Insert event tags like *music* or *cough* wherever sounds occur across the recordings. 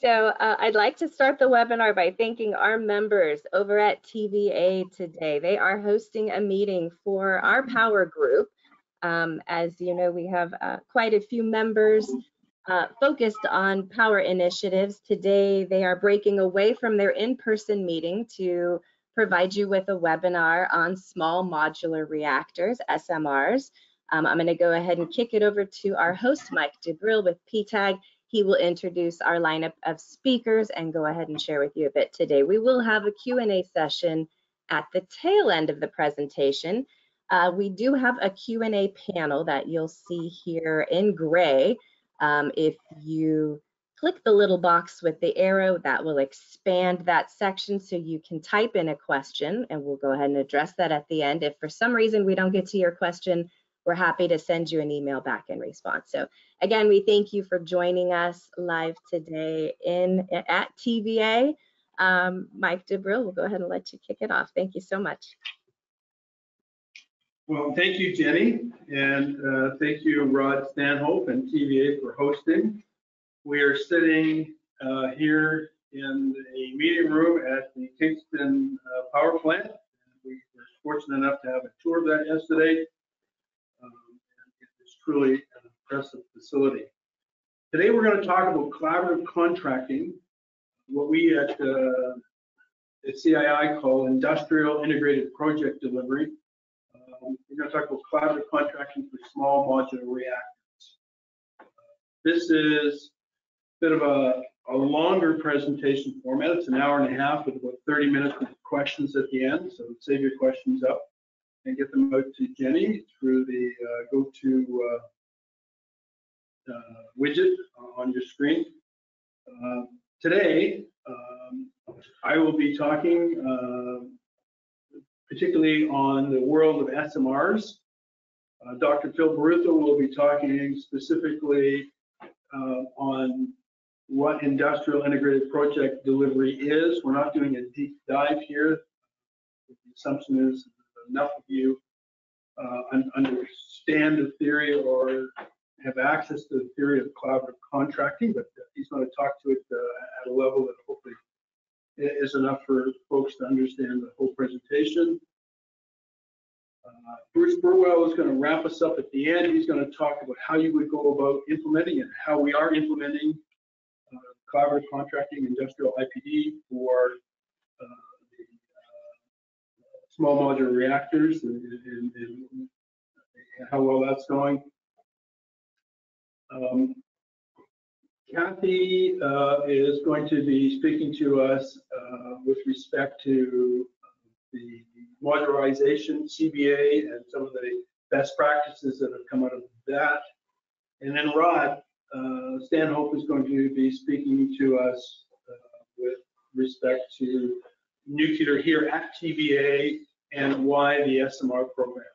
So uh, I'd like to start the webinar by thanking our members over at TVA today. They are hosting a meeting for our power group. Um, as you know, we have uh, quite a few members uh, focused on power initiatives. Today, they are breaking away from their in-person meeting to provide you with a webinar on small modular reactors, SMRs. Um, I'm going to go ahead and kick it over to our host, Mike Dubrueil with PTAG. He will introduce our lineup of speakers and go ahead and share with you a bit today. We will have a Q&A session at the tail end of the presentation. Uh, we do have a Q&A panel that you'll see here in gray. Um, if you click the little box with the arrow, that will expand that section so you can type in a question and we'll go ahead and address that at the end. If for some reason we don't get to your question, we're happy to send you an email back in response. So again, we thank you for joining us live today in at TVA. Um, Mike Dubrueil, we'll go ahead and let you kick it off. Thank you so much. Well, thank you, Jenny, and uh, thank you, Rod Stanhope and TVA for hosting. We are sitting uh, here in a meeting room at the Kingston uh, Power Plant. We were fortunate enough to have a tour of that yesterday It's truly facility. Today we're going to talk about collaborative contracting, what we at, uh, at CII call industrial integrated project delivery. Um, we're going to talk about collaborative contracting for small modular reactors. This is a bit of a, a longer presentation format. It's an hour and a half with about 30 minutes of questions at the end, so save your questions up and get them out to Jenny through the uh, go to uh, widget on your screen. Uh, today, um, I will be talking uh, particularly on the world of SMRs. Uh, Dr. Phil Barutha will be talking specifically on what industrial integrated project delivery is. We're not doing a deep dive here. The assumption is enough of you uh, understand the theory or have access to the theory of collaborative contracting, but he's going to talk to it uh, at a level that hopefully is enough for folks to understand the whole presentation. Uh, Bruce Burwell is going to wrap us up at the end. He's going to talk about how you would go about implementing and how we are implementing uh, collaborative contracting industrial IPD for uh, small modular reactors and, and, and how well that's going. Um, Cathy uh, is going to be speaking to us uh, with respect to the modularization CBA and some of the best practices that have come out of that. And then Rod uh, Stanhope is going to be speaking to us uh, with respect to nuclear here at TVA and why the SMR program.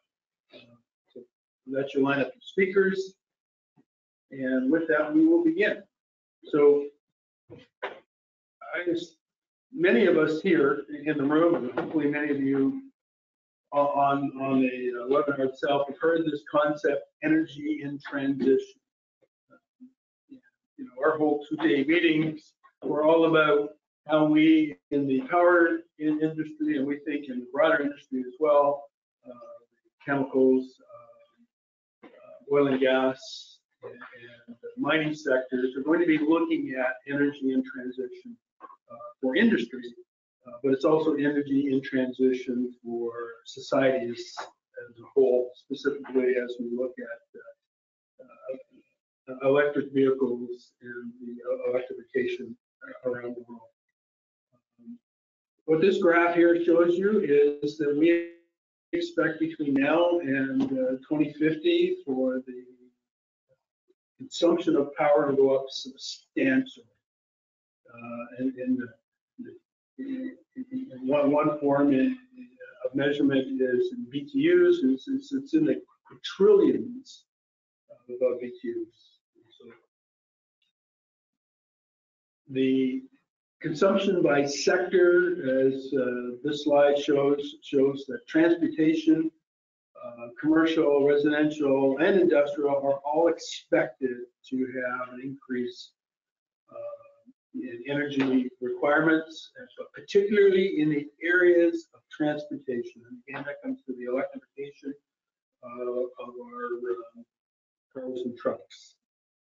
Uh, so that's your lineup of speakers. And with that, we will begin. So I many of us here in the room, and hopefully many of you on, on the webinar itself have heard this concept, energy in transition. You know, our whole two-day meetings were all about how we in the power industry and we think in the broader industry as well, uh, chemicals, uh, uh, oil and gas, and, and mining sectors are going to be looking at energy in transition uh, for industry, uh, but it's also energy in transition for societies as a whole, specifically as we look at uh, electric vehicles and the electrification around the world. What this graph here shows you is that we expect between now and uh, 2050 for the consumption of power to go up substantially. Uh, and, and the, one, one form in, of measurement is in BTUs, it's, it's, it's in the trillions of BTUs. So the Consumption by sector, as uh, this slide shows, shows that transportation, uh, commercial, residential, and industrial are all expected to have an increase uh, in energy requirements, so particularly in the areas of transportation. And again, that comes to the electrification uh, of our um, cars and trucks,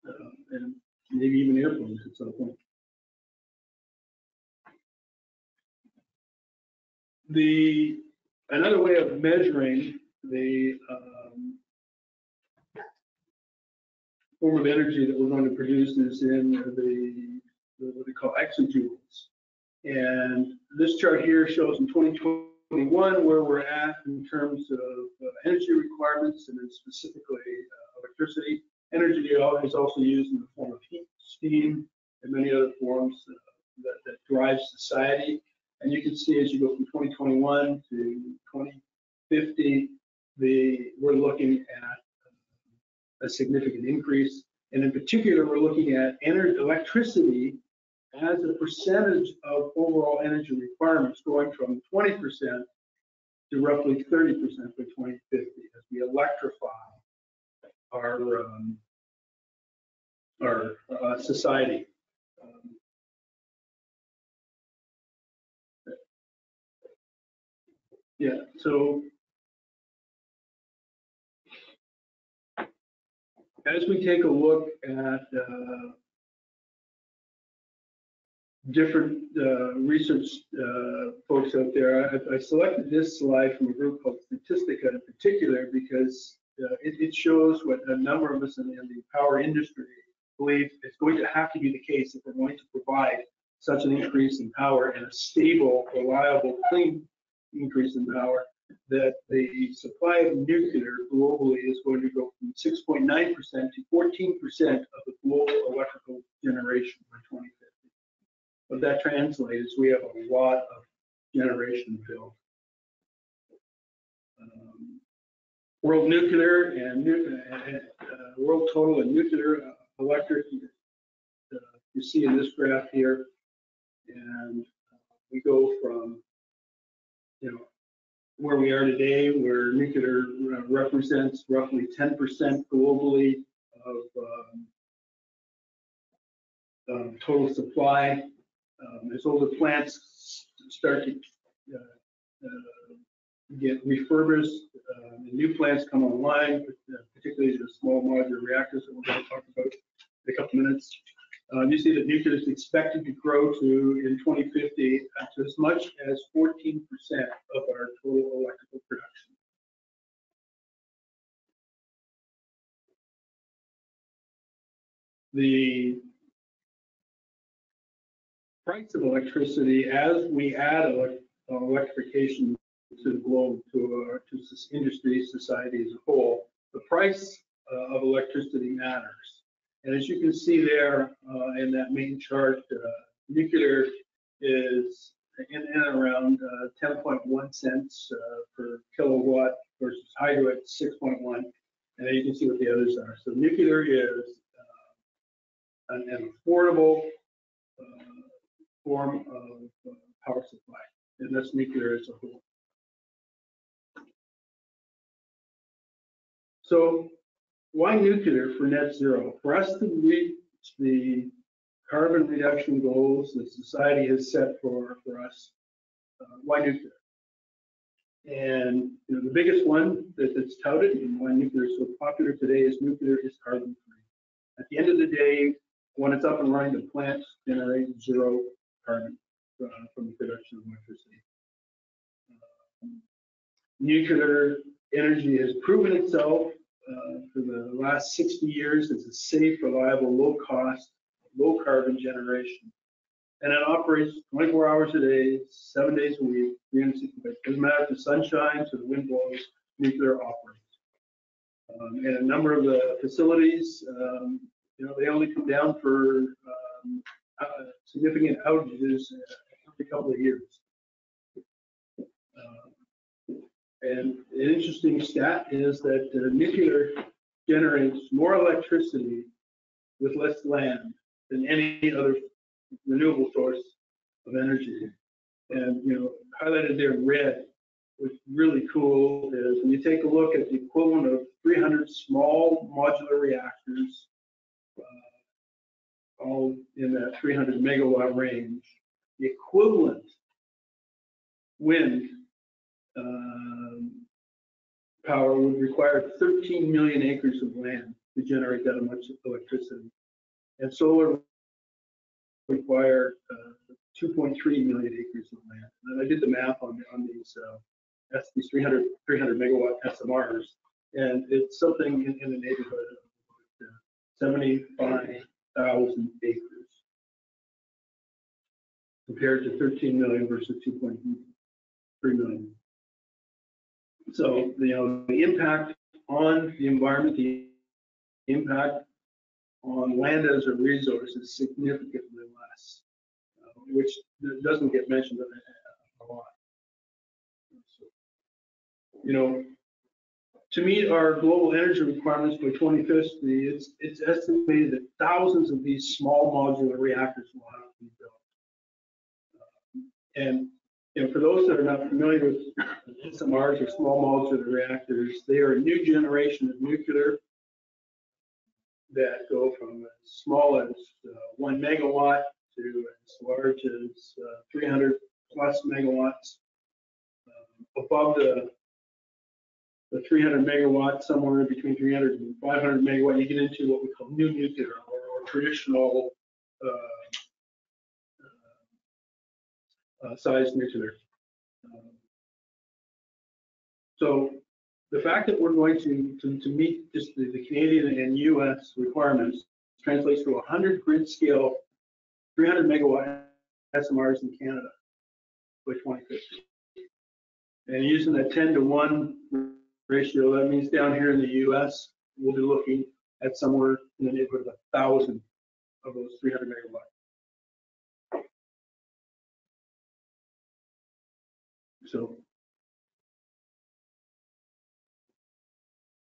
um, and maybe even airplanes at some point. The, another way of measuring the um, form of energy that we're going to produce is in the, the- what they call exajoules. And this chart here shows in 2021 where we're at in terms of uh, energy requirements and then specifically uh, electricity. Energy is also used in the form of heat, steam, and many other forms uh, that, that drive society. And you can see as you go from 2021 to 2050, the, we're looking at a significant increase. And in particular, we're looking at energy, electricity as a percentage of overall energy requirements going from 20% to roughly 30% by 2050 as we electrify our um, our uh, society. Um, yeah, so as we take a look at uh, different uh, research uh, folks out there, I, I selected this slide from a group called Statistica in particular because uh, it, it shows what a number of us in, in the power industry believe is going to have to be the case if we're going to provide such an increase in power and a stable, reliable, clean increase in power that the supply of nuclear globally is going to go from 6.9% to 14% of the global electrical generation by 2050. What that translates, we have a lot of generation built. Um, world nuclear and uh, uh, world total and nuclear uh, electric, uh, you see in this graph here, and uh, we go from, you know, where we are today, where nuclear uh, represents roughly 10% globally of um, um, total supply. Um, As older plants start to uh, uh, get refurbished, um, and new plants come online, uh, particularly the small modular reactors that we're going to talk about in a couple minutes. Uh, You see that nuclear is expected to grow to, in 2050, uh, to as much as 14% of our total electrical production. The price of electricity, as we add elec- electrification to the globe, to our, to this industry, society as a whole, the price uh, of electricity matters. And as you can see there uh, in that main chart, uh, nuclear is in and around uh, 10.1 cents uh, per kilowatt versus hydro at 6.1. And then you can see what the others are. So nuclear is uh, an, an affordable form of power supply, and that's nuclear as a whole. So why nuclear for net zero? For us to reach the carbon reduction goals that society has set for, for us, uh, why nuclear? And you know, the biggest one that, that's touted and why nuclear is so popular today is nuclear is carbon free. At the end of the day, when it's up and running, the plants generate zero carbon uh, from the production of electricity. Um, nuclear energy has proven itself uh, for the last 60 years as a safe, reliable, low cost, low carbon generation. And it operates 24 hours a day, seven days a week, 365. Doesn't matter if the sun shines or the wind blows, nuclear operates. Um, and a number of the facilities, um, you know, they only come down for um, uh, significant outages every couple of years. And an interesting stat is that uh, nuclear generates more electricity with less land than any other renewable source of energy. And, you know, highlighted there in red, what's really cool is when you take a look at the equivalent of 300 small modular reactors, uh, all in that 300 megawatt range. The equivalent wind um, power would require 13 million acres of land to generate that much electricity. And solar would require uh, 2.3 million acres of land. And I did the math on, on these, uh, these 300, 300 megawatt SMRs, and it's something in, in the neighborhood of uh, 75,000 acres compared to 13 million versus 2.3 million. So, you know, the impact on the environment, the impact on land as a resource is significantly less, uh, which doesn't get mentioned a lot. So, you know, to meet our global energy requirements by 2050, it's, it's estimated that thousands of these small modular reactors will have to be built. And know, for those that are not familiar with SMRs or small modular reactors, they are a new generation of nuclear that go from as small as uh, one megawatt to as large as uh, 300 plus megawatts. Um, above the the 300 megawatts, somewhere between 300 and 500 megawatt, you get into what we call new nuclear or, or traditional uh, uh, size nuclear. So the fact that we're going to, to, to meet just the, the, Canadian and US requirements translates to 100 grid scale, 300 megawatt SMRs in Canada by 2050. And using that 10 to 1 ratio, that means down here in the US, we'll be looking at somewhere in the neighborhood of a thousand of those 300 megawatt So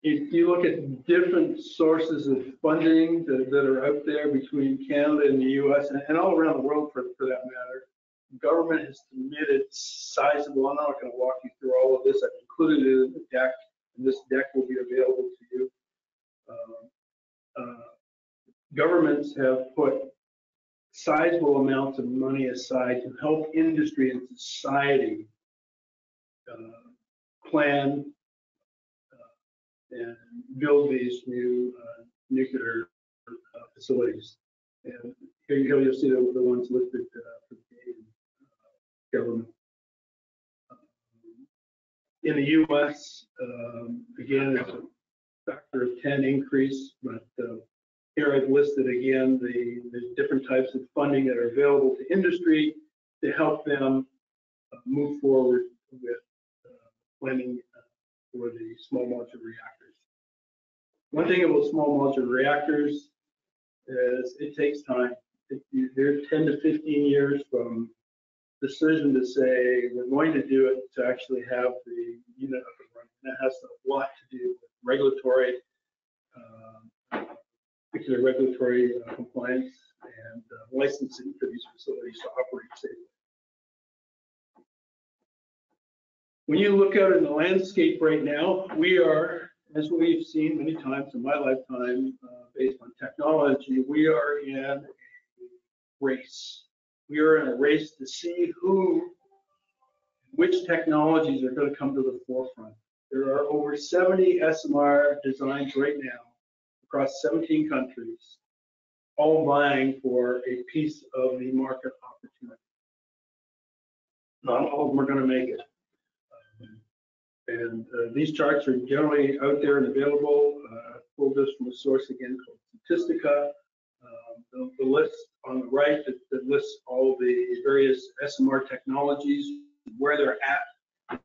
if you look at different sources of funding that, that are out there between Canada and the US and, and all around the world for, for that matter, government has committed sizable, I'm not going to walk you through all of this, I've included it in the deck, and this deck will be available to you. Uh, uh, governments have put sizable amounts of money aside to help industry and society plan uh, and build these new uh, nuclear facilities. And here you'll see the, the ones listed for the Canadian government. In the U.S., um, again, it's a factor of 10 increase, but uh, here I've listed again the, the, different types of funding that are available to industry to help them uh, move forward with planning uh, for the small modular reactors. One thing about small modular reactors is it takes time. they're 10 to 15 years from decision to say we're going to do it to actually have the unit up and running. That has a lot to do with regulatory, uh, particular regulatory uh, compliance and uh, licensing for these facilities to operate safely. When you look out in the landscape right now, we are, as we've seen many times in my lifetime, uh, based on technology, we are in a race. We are in a race to see who, which technologies are going to come to the forefront. There are over 70 SMR designs right now across 17 countries, all vying for a piece of the market opportunity. Not all of them are going to make it. And uh, these charts are generally out there and available. Uh, I pulled this from a source again called Statistica. Um, the, the, list on the right that, that, lists all the various SMR technologies, where they're at,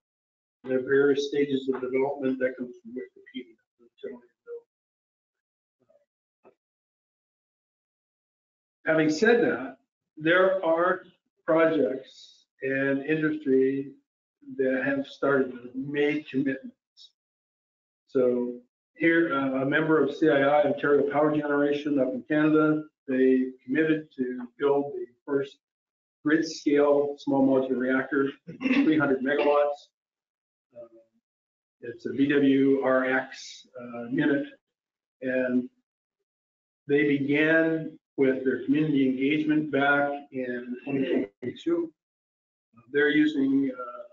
their various stages of development that comes from Wikipedia. Having said that, there are projects and industry that have started made commitments. So here, uh, a member of CII, Ontario Power Generation up in Canada, they committed to build the first grid scale small modular reactor, 300 megawatts. Um, it's a BWRX uh, unit, and they began with their community engagement back in 2022. They're using uh,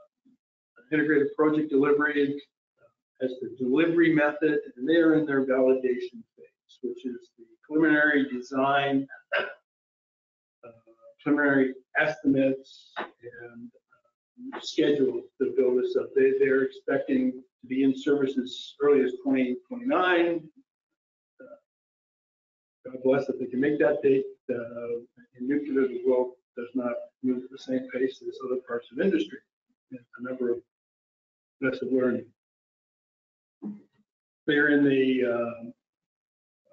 integrated project delivery as the delivery method, and they're in their validation phase, which is the preliminary design, uh, preliminary estimates, and uh, schedule to build this up. They, they're expecting to be in service as early as 2029. Uh, God bless if they can make that date. Uh, In nuclear, the world does not move at the same pace as other parts of industry. A number of lesson learning. They're in the um,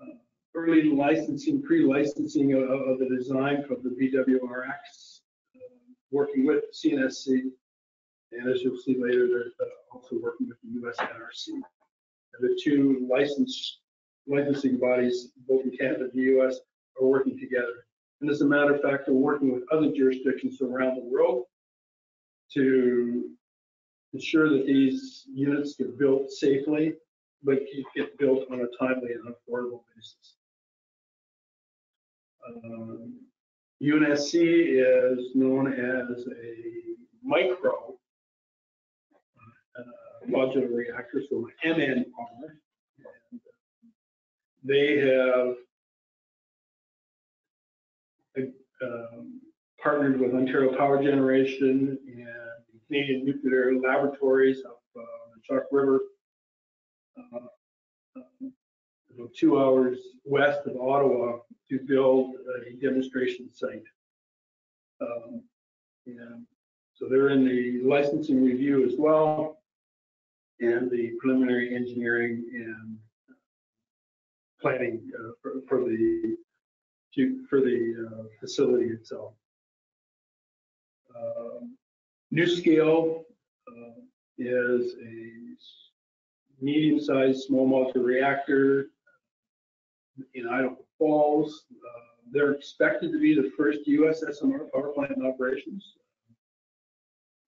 uh, early licensing, pre-licensing of, of the design for the BWRX, uh, working with CNSC. And as you'll see later, they're uh, also working with the US NRC. And The two license, licensing bodies, both in Canada and the US, are working together. And as a matter of fact, they're working with other jurisdictions around the world to ensure that these units get built safely, but get built on a timely and affordable basis. Um, UNSC is known as a micro uh, modular reactor, so MMR. And They have um, partnered with Ontario Power Generation and Canadian Nuclear Laboratories up uh, on the Chalk River, uh, about two hours west of Ottawa, to build a demonstration site. Um, And so they're in the licensing review as well, and the preliminary engineering and planning uh, for for the for the uh, facility itself. Um, NuScale uh, is a medium-sized small modular reactor in Idaho Falls. Uh, They're expected to be the first US SMR power plant in operations.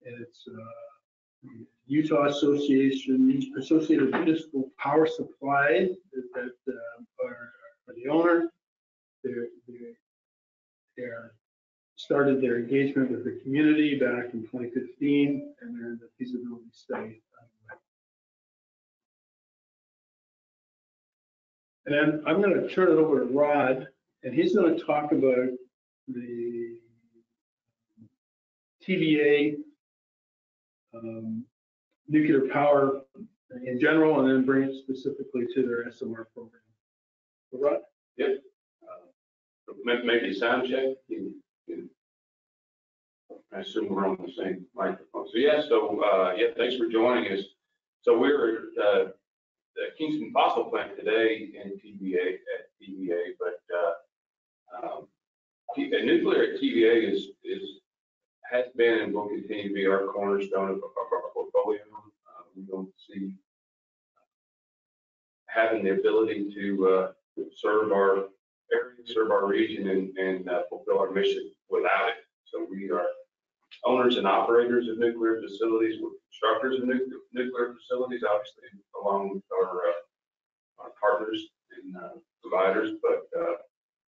And it's uh, Utah Association, Associated Municipal Power Supply that uh, are are the owner. They're, they're, they're started their engagement with the community back in 2015, and they're in the feasibility study. And then I'm going to turn it over to Rod, and he's going to talk about the TVA um, nuclear power in general, and then bring it specifically to their SMR program. So Rod? Yep. Uh, Maybe sound check. You- you- I assume we're on the same microphone. So yeah, so, uh, yeah, thanks for joining us. So we're, uh, the Kingston Fossil Plant today in TVA, at TVA, but, uh, um, uh, nuclear at TVA is, is, has been and will continue to be our cornerstone of, of our portfolio. Uh, We don't see having the ability to, uh, serve our area, serve our region and, and uh, fulfill our mission without it. So we are owners and operators of nuclear facilities, we're constructors of nuclear, nuclear facilities, obviously, along with our, uh, our partners and uh, providers, but uh,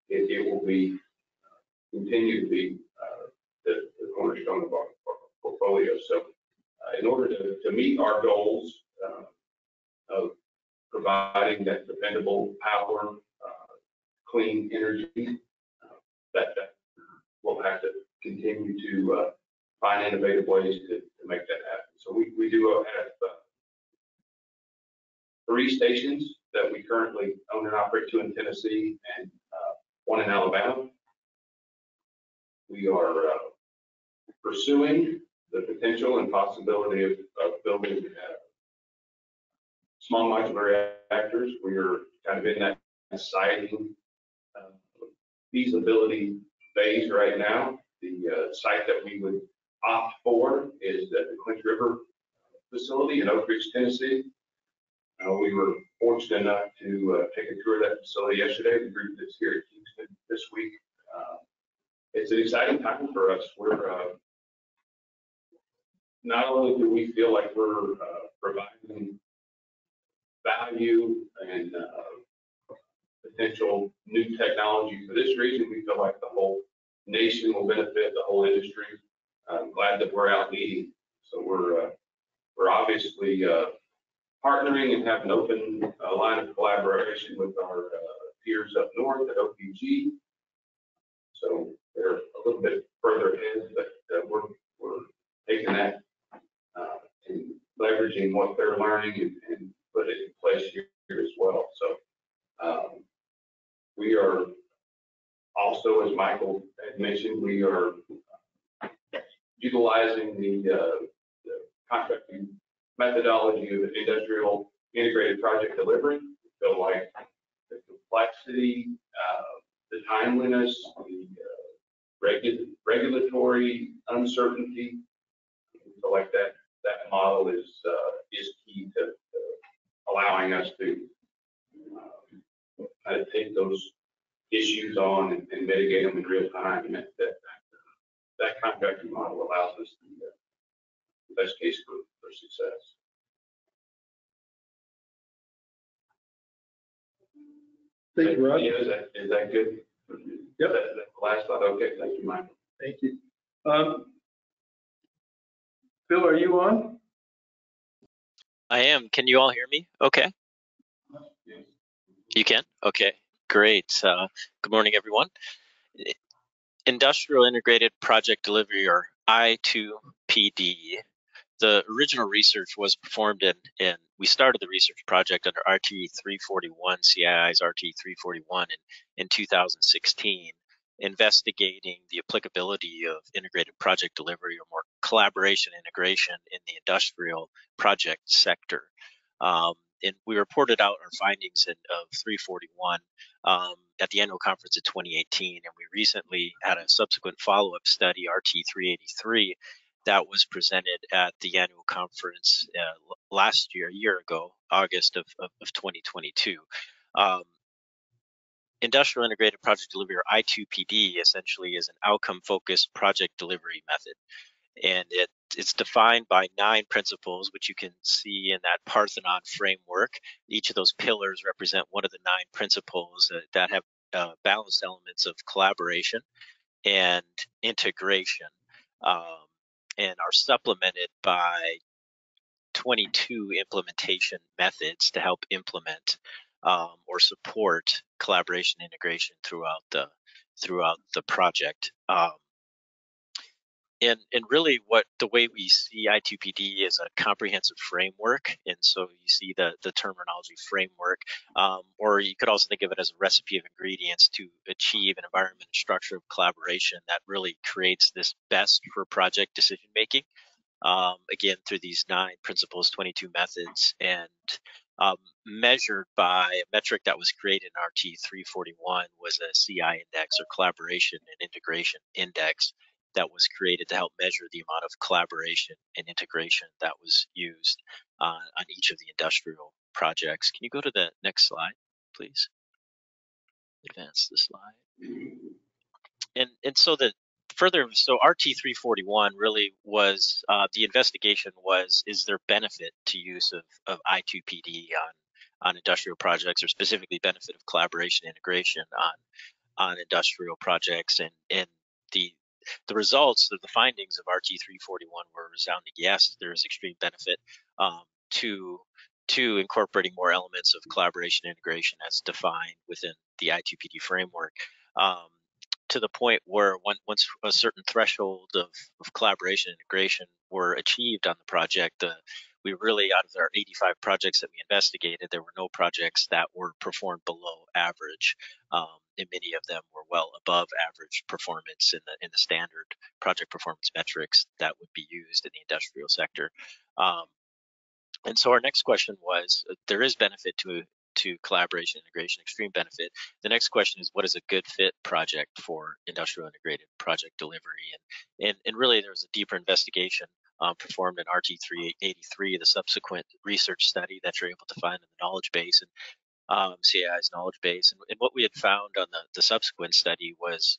it, it will be, uh, continue to be uh, the the cornerstone of our our portfolio. So uh, in order to, to meet our goals uh, of providing that dependable power, clean energy, that, that we'll have to continue to uh, find innovative ways to, to make that happen. So we, we do have uh, three stations that we currently own and operate, two in Tennessee and uh, one in Alabama. We are uh, pursuing the potential and possibility of, of building uh, small modular reactors. We are kind of in that siting feasibility phase right now. The uh, site that we would opt for is the Clinch River facility in Oak Ridge, Tennessee. Uh, We were fortunate enough to uh, take a tour of that facility yesterday, the group that's here at Kingston this week. Uh, It's an exciting time for us. We're, uh, not only do we feel like we're providing value and uh, potential new technology for this region. We feel like the whole nation will benefit, the whole industry. I'm glad that we're out leading. So we're, uh, we're obviously uh, partnering and have an open uh, line of collaboration with our uh, peers up north at OPG. So they're a little bit further ahead, but uh, we're, we're taking that uh, and leveraging what they're learning and, and put it in place here, here as well. So um, we are also, as Michael had mentioned, we are utilizing the, uh, the contracting methodology of industrial integrated project delivery. Feel like the complexity, uh, the timeliness, the uh, regu- regulatory uncertainty, so like that, that model is, uh, is key to allowing us to kind of take those issues on and- and mitigate them in real time. And that, that, that contracting model allows us the, uh, the best case for, for success. Thank you, Rod. Yeah, Is that, is that good? Yep. That- that Last thought, okay, thank you, Michael. Thank you. Um, Phil, are you on? I am. Can you all hear me? Okay. You can? Okay, great. Uh, good morning, everyone. Industrial Integrated Project Delivery, or I2PD. The original research was performed in, in we started the research project under RT 341, CII's RT 341 in, in 2016, investigating the applicability of integrated project delivery or more collaboration integration in the industrial project sector. Um, and we reported out our findings in, of 341 um, at the annual conference of 2018, and we recently had a subsequent follow-up study, RT 383, that was presented at the annual conference uh, last year, a year ago, August of, of, of 2022. Um, Industrial Integrated Project Delivery, or I2PD, essentially is an outcome-focused project delivery method and it it's defined by nine principles, which you can see in that Parthenon framework. Each of those pillars represent one of the nine principles that, have uh, balanced elements of collaboration and integration, um, and are supplemented by 22 implementation methods to help implement um, or support collaboration integration throughout the throughout the project. Um, and and really what the way we see I2PD is a comprehensive framework, and so you see the the terminology framework, um, or you could also think of it as a recipe of ingredients to achieve an environment and structure of collaboration that really creates this best for project decision making. Um, again, through these nine principles, 22 methods, and um, measured by a metric that was created in RT 341 was a CI index or collaboration and integration index that was created to help measure the amount of collaboration and integration that was used uh, on each of the industrial projects. Can you go to the next slide, please? Advance the slide. And and so the further so RT341 really was uh, the investigation was is there benefit to use of, of I2PD on on industrial projects or specifically benefit of collaboration integration on on industrial projects and and the the results of the findings of RT341 were resounding yes, there is extreme benefit um, to to incorporating more elements of collaboration integration as defined within the I2PD framework. Um, to the point where one, once a certain threshold of, of collaboration integration were achieved on the project, the, we really, out of our 85 projects that we investigated, there were no projects that were performed below average. Um, and many of them were well above average performance in the in the standard project performance metrics that would be used in the industrial sector. Um, and so our next question was, uh, there is benefit to to collaboration integration, extreme benefit. The next question is, what is a good fit project for industrial integrated project delivery? And and, and really, there's a deeper investigation um, performed in RT383, the subsequent research study that you're able to find in the knowledge base. And um, CII's knowledge base. And, and, what we had found on the, the subsequent study was,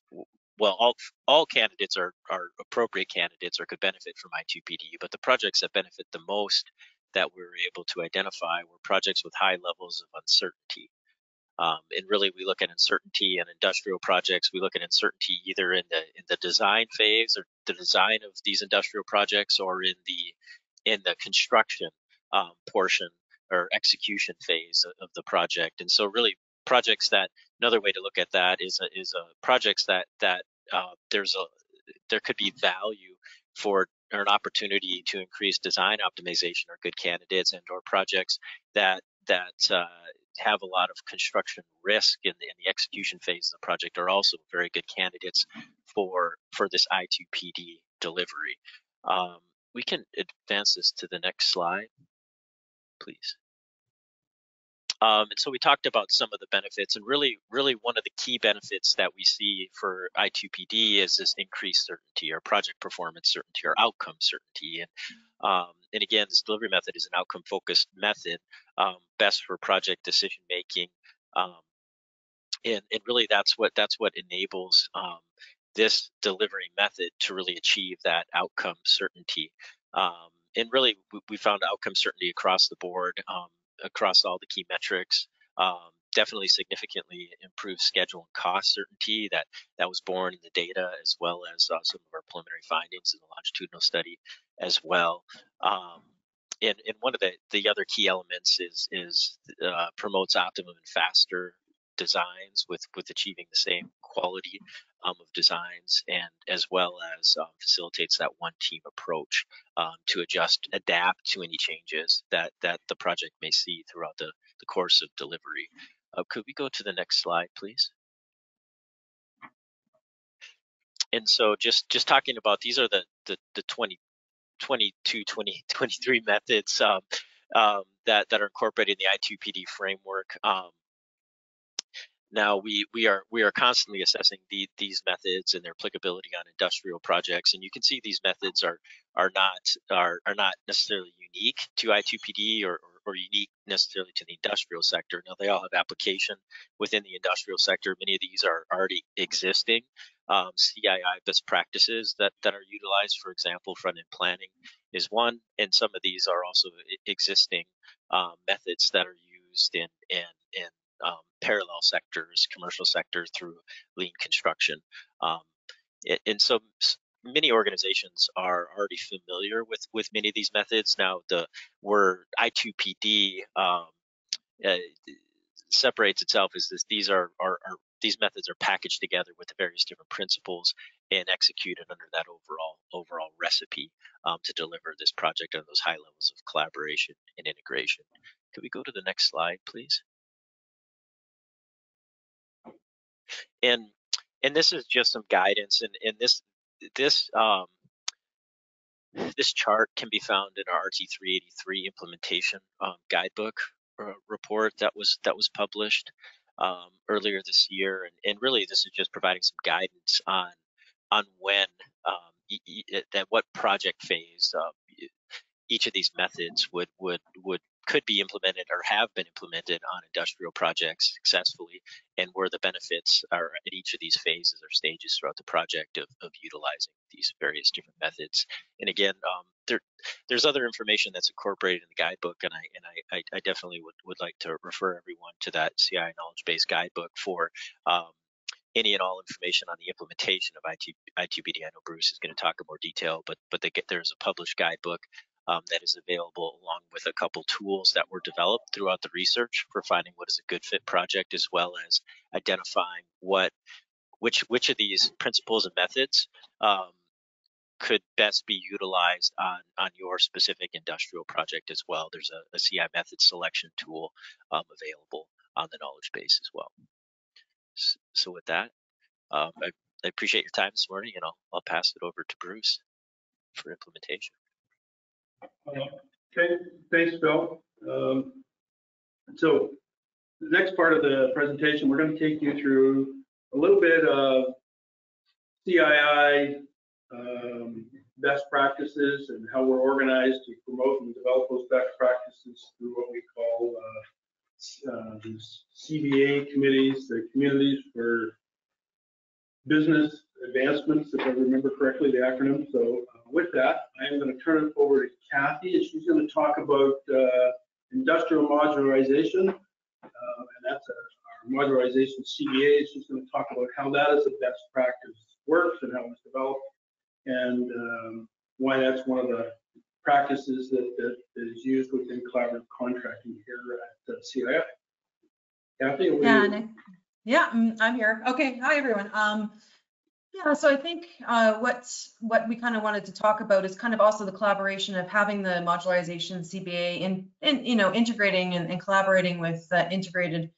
well, all, all candidates are, are appropriate candidates or could benefit from I2PD, but the projects that benefit the most that we were able to identify were projects with high levels of uncertainty. Um, and really, we look at uncertainty in industrial projects. We look at uncertainty either in the in the design phase or the design of these industrial projects, or in the in the construction um, portion or execution phase of the project. And so, really, projects that another way to look at that is a, is a projects that that uh, there's a there could be value for or an opportunity to increase design optimization or good candidates and or projects that that uh, have a lot of construction risk in the, in the execution phase of the project are also very good candidates for for this I2PD delivery. Um, we can advance this to the next slide, please. Um, and so we talked about some of the benefits, and really, really one of the key benefits that we see for I2PD is this increased certainty, or project performance certainty, or outcome certainty. And um, and again, this delivery method is an outcome-focused method, um, best for project decision making. Um, and, and really, that's what that's what enables um, this delivery method to really achieve that outcome certainty. Um, and really, we, found outcome certainty across the board across all the key metrics. Um, definitely significantly improved schedule and cost certainty that that was born in the data as well as uh, some of our preliminary findings in the longitudinal study as well. Um, and, and one of the, the other key elements is is uh, promotes optimum and faster designs with with achieving the same quality um, of designs and as well as um, facilitates that one team approach um, to adjust adapt to any changes that that the project may see throughout the, the course of delivery. Uh, could we go to the next slide please? And so just just talking about these are the the, the 20 22 20 *laughs* 23 methods um, um, that that are incorporated in the i2pd framework um, now we we are we are constantly assessing the, these methods and their applicability on industrial projects, and you can see these methods are are not are are not necessarily unique to I2PD or, or, or unique necessarily to the industrial sector. Now they all have application within the industrial sector. Many of these are already existing um, CII best practices that that are utilized. For example, front end planning is one, and some of these are also existing um, methods that are used in in in um, parallel sectors, commercial sector through lean construction. Um, and so many organizations are already familiar with with many of these methods. Now the word I2PD um, uh, separates itself is this these are, are, are these methods are packaged together with the various different principles and executed under that overall overall recipe um, to deliver this project on those high levels of collaboration and integration. Could we go to the next slide, please? And and this is just some guidance and and this this um this chart can be found in our RT383 implementation um, guidebook uh, report that was that was published um, earlier this year, and, and really this is just providing some guidance on on when um, that what project phase uh, each of these methods would would would could be implemented or have been implemented on industrial projects successfully and where the benefits are at each of these phases or stages throughout the project of, of utilizing these various different methods. And again, um, there, there's other information that's incorporated in the guidebook, and I and I, I, definitely would, would like to refer everyone to that CI knowledge base guidebook for um, any and all information on the implementation of IT, I2PD. I know Bruce is going to talk in more detail, but but they get, there's a published guidebook um, that is available along with a couple tools that were developed throughout the research for finding what is a good fit project as well as identifying what which which of these principles and methods um, could best be utilized on on your specific industrial project as well. There's a, a CI method selection tool um, available on the knowledge base as well. So with that, um, I, I appreciate your time this morning, and I'll I'll pass it over to Bruce for implementation. Okay, thanks, Phil. Um, so the next part of the presentation, we're going to take you through a little bit of CII um, best practices and how we're organized to promote and develop those best practices through what we call uh, uh, these CBA committees, the communities for business advancements, if I remember correctly, the acronym. So with that, I am going to turn it over to Cathy, and she's going to talk about uh, industrial modularization, uh, and that's our modularization CBA. She's going to talk about how that is a best practice works and how it's developed and um, why that's one of the practices that, that is used within collaborative contracting here at uh, CII. Cathy, Yeah. Yeah, mm, I'm here. Okay, hi, everyone. Um, yeah, so I think uh, what we kind of wanted to talk about is kind of also the collaboration of having the modularization CBA and and you know integrating and, and collaborating with uh, integrated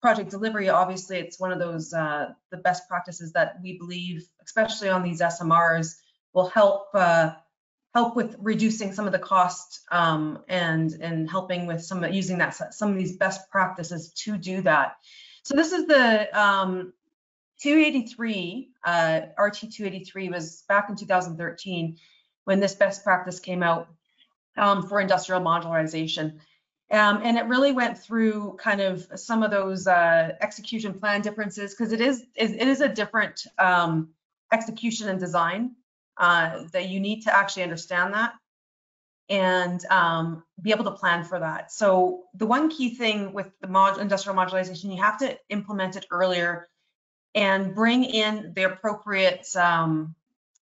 project delivery. Obviously, it's one of those uh, the best practices that we believe, especially on these SMRs, will help uh, help with reducing some of the cost um, and and helping with some using that some of these best practices to do that. So this is the um, 283, uh, RT 283 was back in 2013 when this best practice came out um, for industrial modularization. Um, and it really went through kind of some of those uh, execution plan differences because it is it is a different um, execution and design uh, that you need to actually understand that and um, be able to plan for that. So the one key thing with the mod industrial modularization, you have to implement it earlier and bring in the appropriate, um,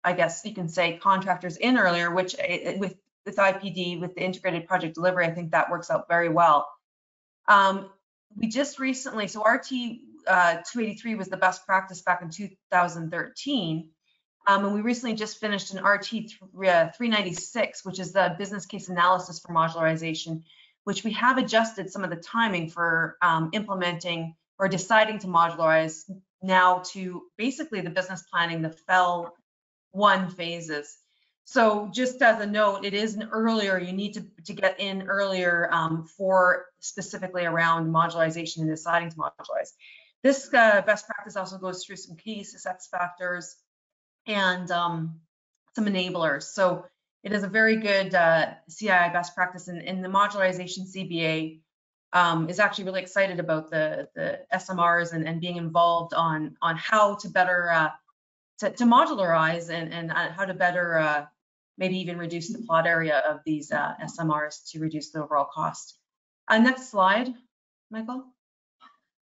I guess you can say, contractors in earlier, which uh, with with IPD, with the integrated project delivery, I think that works out very well. Um, we just recently, so RT uh, 283 was the best practice back in 2013. Um, and we recently just finished an RT 396, which is the business case analysis for modularization, which we have adjusted some of the timing for um, implementing or deciding to modularize now to basically the business planning, the FEL one phases. So just as a note, it is an earlier, you need to, to get in earlier um, for specifically around modularization and deciding to modularize. This uh, best practice also goes through some key success factors and um, some enablers. So it is a very good uh, CII best practice and, and the modularization CBA um, is actually really excited about the, the SMRs and, and being involved on, on how to better uh, to, to modularize and, and uh, how to better uh, maybe even reduce the plot area of these uh, SMRs to reduce the overall cost. Uh, next slide, Michael.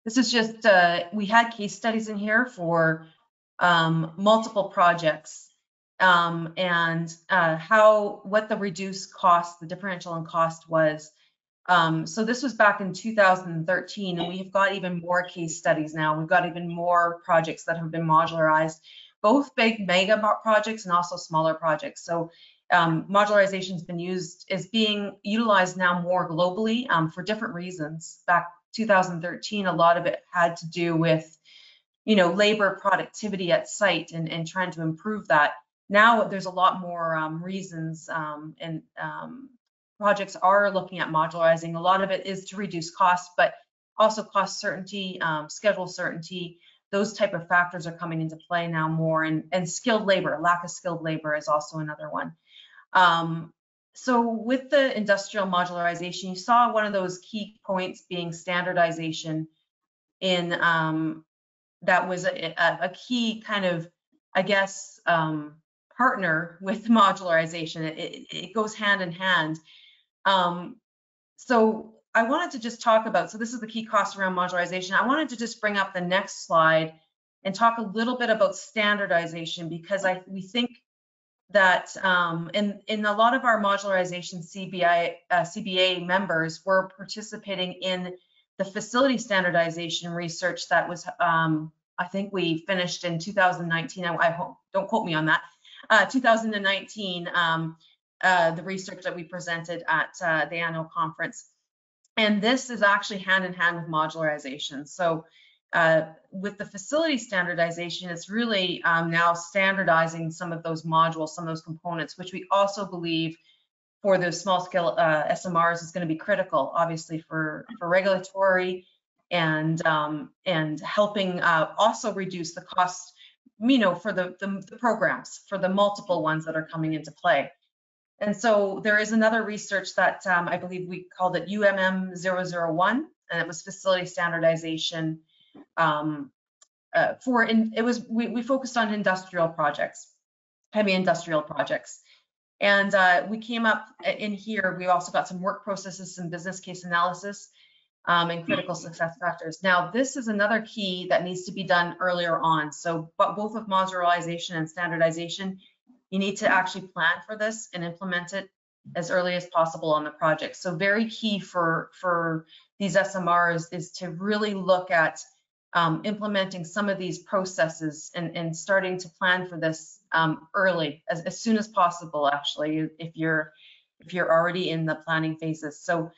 This is just, uh, we had case studies in here for um, multiple projects um, and uh, how, what the reduced cost, the differential in cost was. Um, so this was back in 2013 and we've got even more case studies now. We've got even more projects that have been modularized both big mega projects and also smaller projects. So um, modularization has been used, is being utilized now more globally um, for different reasons. Back 2013, a lot of it had to do with, you know, labor productivity at site and, and trying to improve that. Now there's a lot more um, reasons um, and um, projects are looking at modularizing. A lot of it is to reduce costs, but also cost certainty, um, schedule certainty, those type of factors are coming into play now more and, and skilled labor, lack of skilled labor is also another one. Um, so with the industrial modularization, you saw one of those key points being standardization in um, that was a, a, key kind of, I guess, um, partner with *laughs* modularization. It, it, goes hand in hand. Um, so I wanted to just talk about, so this is the key cost around modularization. I wanted to just bring up the next slide and talk a little bit about standardization because I we think that um, in, in a lot of our modularization CBI, uh, CBA members were participating in the facility standardization research that was, um, I think we finished in 2019. I, I hope, don't quote me on that. Uh, 2019, um, uh, the research that we presented at uh, the annual conference. And this is actually hand in hand with modularization. So uh, with the facility standardization, it's really um, now standardizing some of those modules, some of those components, which we also believe for those small scale uh, SMRs is going to be critical, obviously for, for regulatory and um, and helping uh, also reduce the cost, you know, for the, the, the programs, for the multiple ones that are coming into play. And so there is another research that um, I believe we called it UMM 001, and it was facility standardization um, uh, for, in, it was, we, we, focused on industrial projects, heavy industrial projects. And uh, we came up in here, we've also got some work processes, some business case analysis. um, and critical success factors. Now, this is another key that needs to be done earlier on. So, but both with modularization and standardization, you need to actually plan for this and implement it as early as possible on the project. So very key for, for these SMRs is to really look at um, implementing some of these processes and, and starting to plan for this um, early, as, as soon as possible, actually, if you're, if you're already in the planning phases. So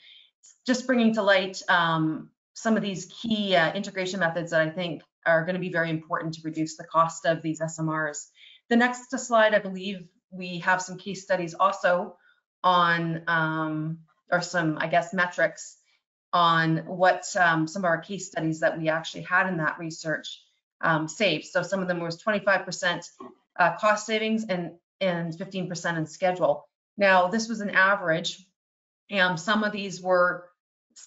just bringing to light um, some of these key uh, integration methods that I think are going to be very important to reduce the cost of these SMRs. The next slide, I believe we have some case studies also on, um, or some, I guess, metrics on what um, some of our case studies that we actually had in that research um, saved. So some of them was 25% uh, cost savings and, and 15% in schedule. Now, this was an average, and some of these were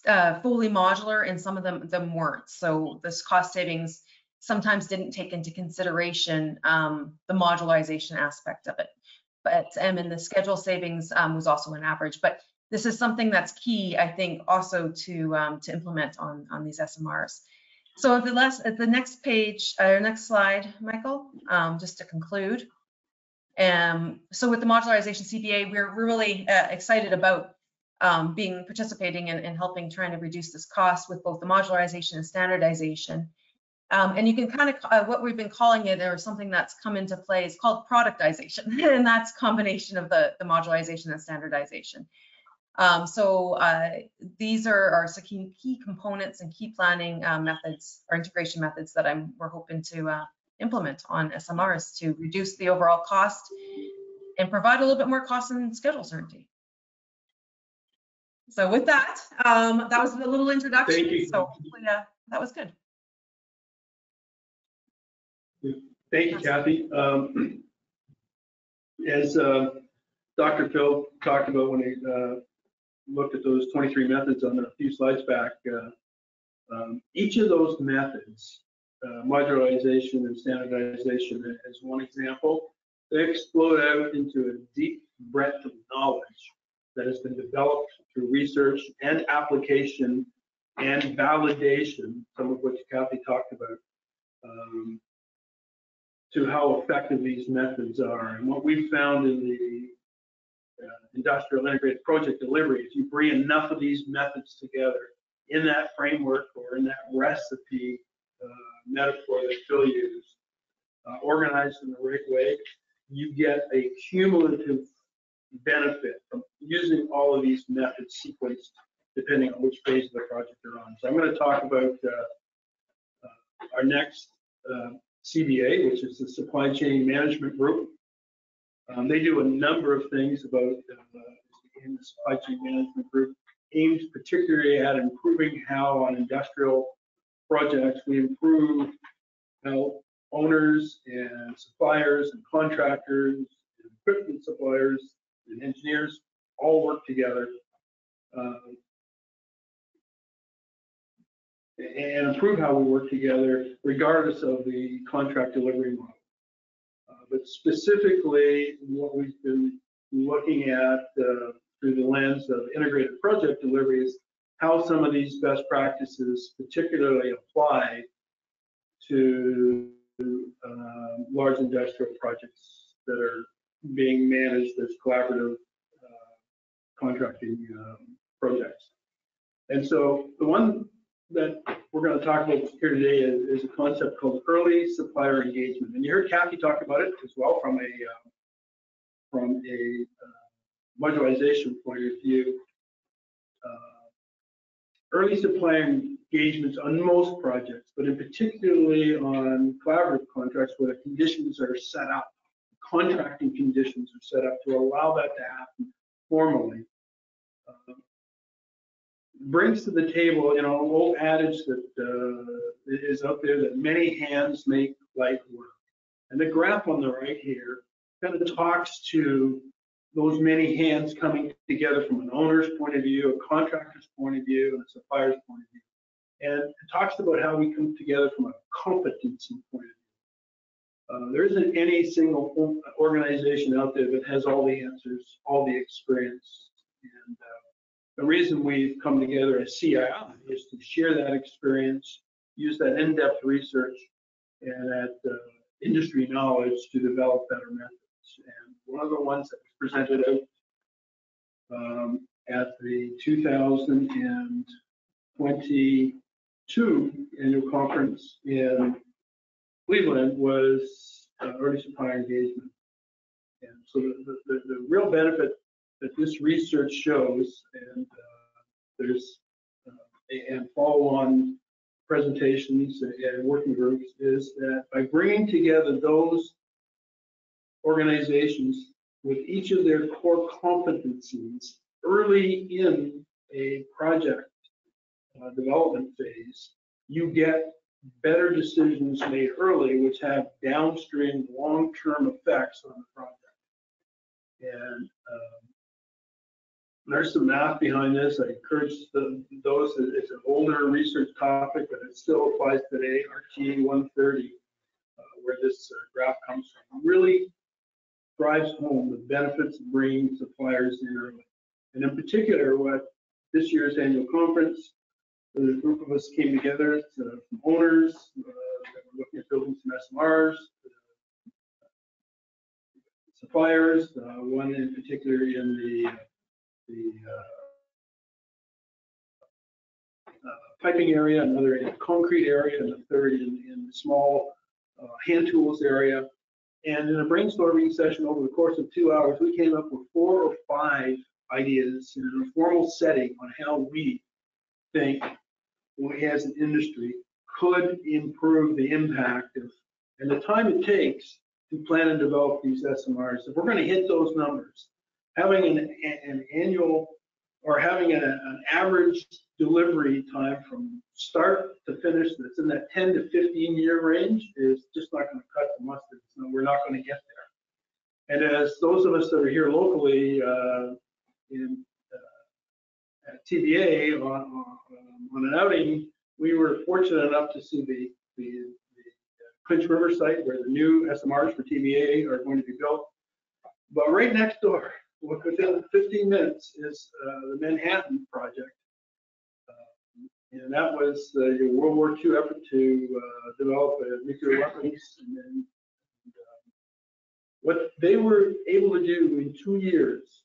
uh, fully modular and some of them, them weren't. So this cost savings sometimes didn't take into consideration um, the modularization aspect of it. But and the schedule savings um, was also an average. But this is something that's key, I think, also to um, to implement on on these SMRs. So at the last at the next page, uh, next slide, Michael, um, just to conclude. Um, so with the modularization CBA, we're, we're really uh, excited about um, being participating and helping trying to reduce this cost with both the modularization and standardization. Um, and you can kind of, uh, what we've been calling it, or something that's come into play, is called productization. *laughs* and that's combination of the, the modularization and standardization. Um, so uh, these are, are some key, key, components and key planning uh, methods or integration methods that I'm, we're hoping to uh, implement on SMRs to reduce the overall cost and provide a little bit more cost and schedule certainty. So with that, um, that was a little introduction. Thank you. So hopefully, uh, that was good. Thank you, Cathy. Um, *clears throat* as uh, Dr. Phil talked about when he uh, looked at those 23 methods on a few slides back, uh, um, each of those methods, uh, modularization and standardization as one example, they explode out into a deep breadth of knowledge that has been developed through research and application and validation, some of which Cathy talked about. Um, to how effective these methods are. And what we found in the uh, industrial integrated project delivery is you bring enough of these methods together in that framework or in that recipe uh, metaphor that Phil used, uh, organized in the right way, you get a cumulative benefit from using all of these methods sequenced depending on which phase of the project you're on. So I'm going to talk about uh, uh, our next uh, CBA, which is the Supply Chain Management Group. Um, they do a number of things about uh, in the Supply Chain Management Group, aimed particularly at improving how on industrial projects we improve how owners and suppliers and contractors and equipment suppliers and engineers all work together uh, and improve how we work together regardless of the contract delivery model. Uh, but specifically, what we've been looking at uh, through the lens of integrated project delivery is how some of these best practices particularly apply to uh, large industrial projects that are being managed as collaborative uh, contracting um, projects. And so the one that we're going to talk about here today is, is, a concept called early supplier engagement. And you heard Cathy talk about it as well from a um, from a uh, modularization point of view. Uh, early supplier engagements on most projects, but in particularly on collaborative contracts where the conditions are set up, contracting conditions are set up to allow that to happen formally. Uh, brings to the table, you know, an old adage that uh, is out there that many hands make light work. And the graph on the right here kind of talks to those many hands coming together from an owner's point of view, a contractor's point of view, and a supplier's point of view. And it talks about how we come together from a competency point of view. Uh, there isn't any single organization out there that has all the answers, all the experience, and uh, the reason we've come together as CII is to share that experience, use that in-depth research and that uh, industry knowledge to develop better methods. And one of the ones that was presented out um, at the 2022 annual conference in Cleveland was uh, early supplier engagement. And so the, the, the real benefit that this research shows, and uh, there's uh, and follow-on presentations and working groups, is that by bringing together those organizations with each of their core competencies early in a project uh, development phase, you get better decisions made early, which have downstream long-term effects on the project. And um, there's some math behind this. I encourage the, those, it's an older research topic, but it still applies today, RTA 130, uh, where this uh, graph comes from. Really drives home the benefits of bringing suppliers in early. And in particular, what this year's annual conference, the group of us came together, uh, from owners, uh, that were looking at building some SMRs, suppliers, uh, one in particular in the, the uh, uh, piping area, another in concrete area, and the third in, in the small uh, hand tools area. And in a brainstorming session over the course of two hours, we came up with four or five ideas in an informal setting on how we think we as an industry could improve the impact of, and the time it takes to plan and develop these SMRs. If we're going to hit those numbers, having an, an annual or having a, an average delivery time from start to finish that's in that 10 to 15 year range is just not going to cut the mustard. So we're not going to get there. And as those of us that are here locally uh, in uh, at TVA on, on, on an outing, we were fortunate enough to see the, the, the Clinch River site where the new SMRs for TVA are going to be built. But right next door, within 15 minutes, is uh, the Manhattan project. Uh, and that was the World War II effort to uh, develop nuclear weapons. And then, um, what they were able to do in two years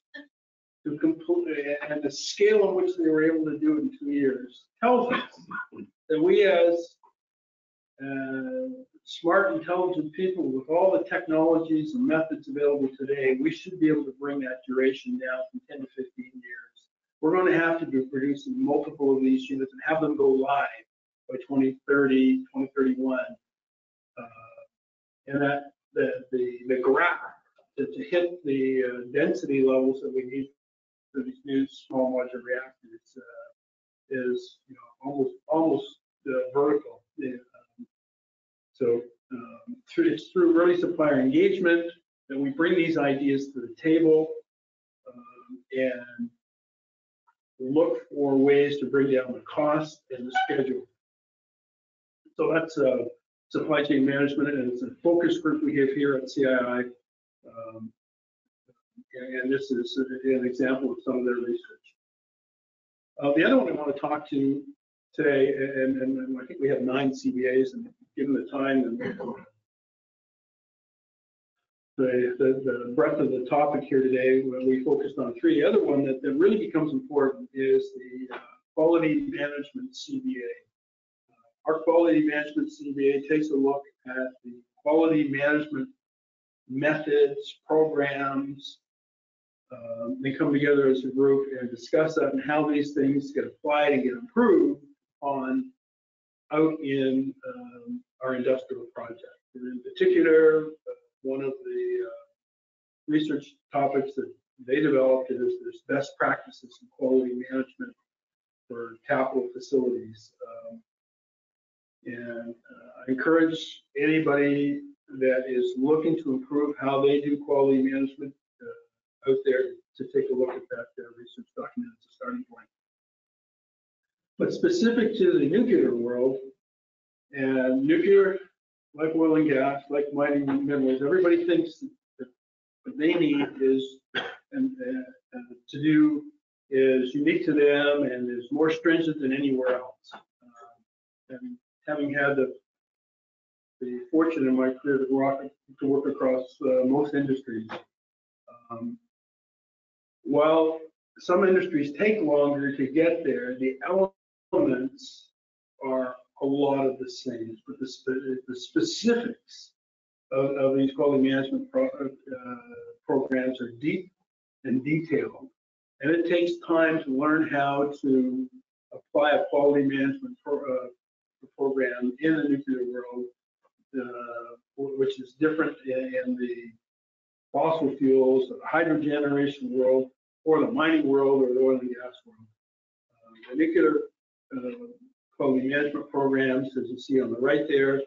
to complete, and the scale in which they were able to do it in two years tells us that we as uh, smart, intelligent people with all the technologies and methods available today, we should be able to bring that duration down from 10 to 15 years. We're going to have to be producing multiple of these units and have them go live by 2030, 2031. Uh, and that the, the, the graph to, to hit the uh, density levels that we need for these new small modular reactors uh, is you know almost almost uh, vertical. So um, it's through early supplier engagement that we bring these ideas to the table um, and look for ways to bring down the cost and the schedule. So that's uh, supply chain management, and it's a focus group we have here at CII. Um, and this is an example of some of their research. Uh, the other one I want to talk to today, and, and, and I think we have nine CBAs, and given the time and the, the, the breadth of the topic here today, we focused on three. The other one that, that really becomes important is the uh, quality management CBA. Uh, our quality management CBA takes a look at the quality management methods, programs, um, they come together as a group and discuss that and how these things get applied and get improved on out in um, our industrial project. And in particular, uh, one of the uh, research topics that they developed is there's best practices in quality management for capital facilities. Um, and uh, I encourage anybody that is looking to improve how they do quality management out there to take a look at that uh, research document as a starting point. But specific to the nuclear world, and nuclear, like oil and gas, like mining minerals, everybody thinks that what they need is and, to do is unique to them and is more stringent than anywhere else. Uh, And having had the, the fortune in my career to work, to work across uh, most industries, um, while some industries take longer to get there, the elements are a lot of the same, but the, spe- the specifics of, of these quality management pro, uh, programs are deep and detailed. And it takes time to learn how to apply a quality management pro, uh, program in the nuclear world, uh, which is different in, in the fossil fuels, the hydro generation world, or the mining world, or the oil and gas world. Um, the nuclear uh, quality management programs, as you see on the right there,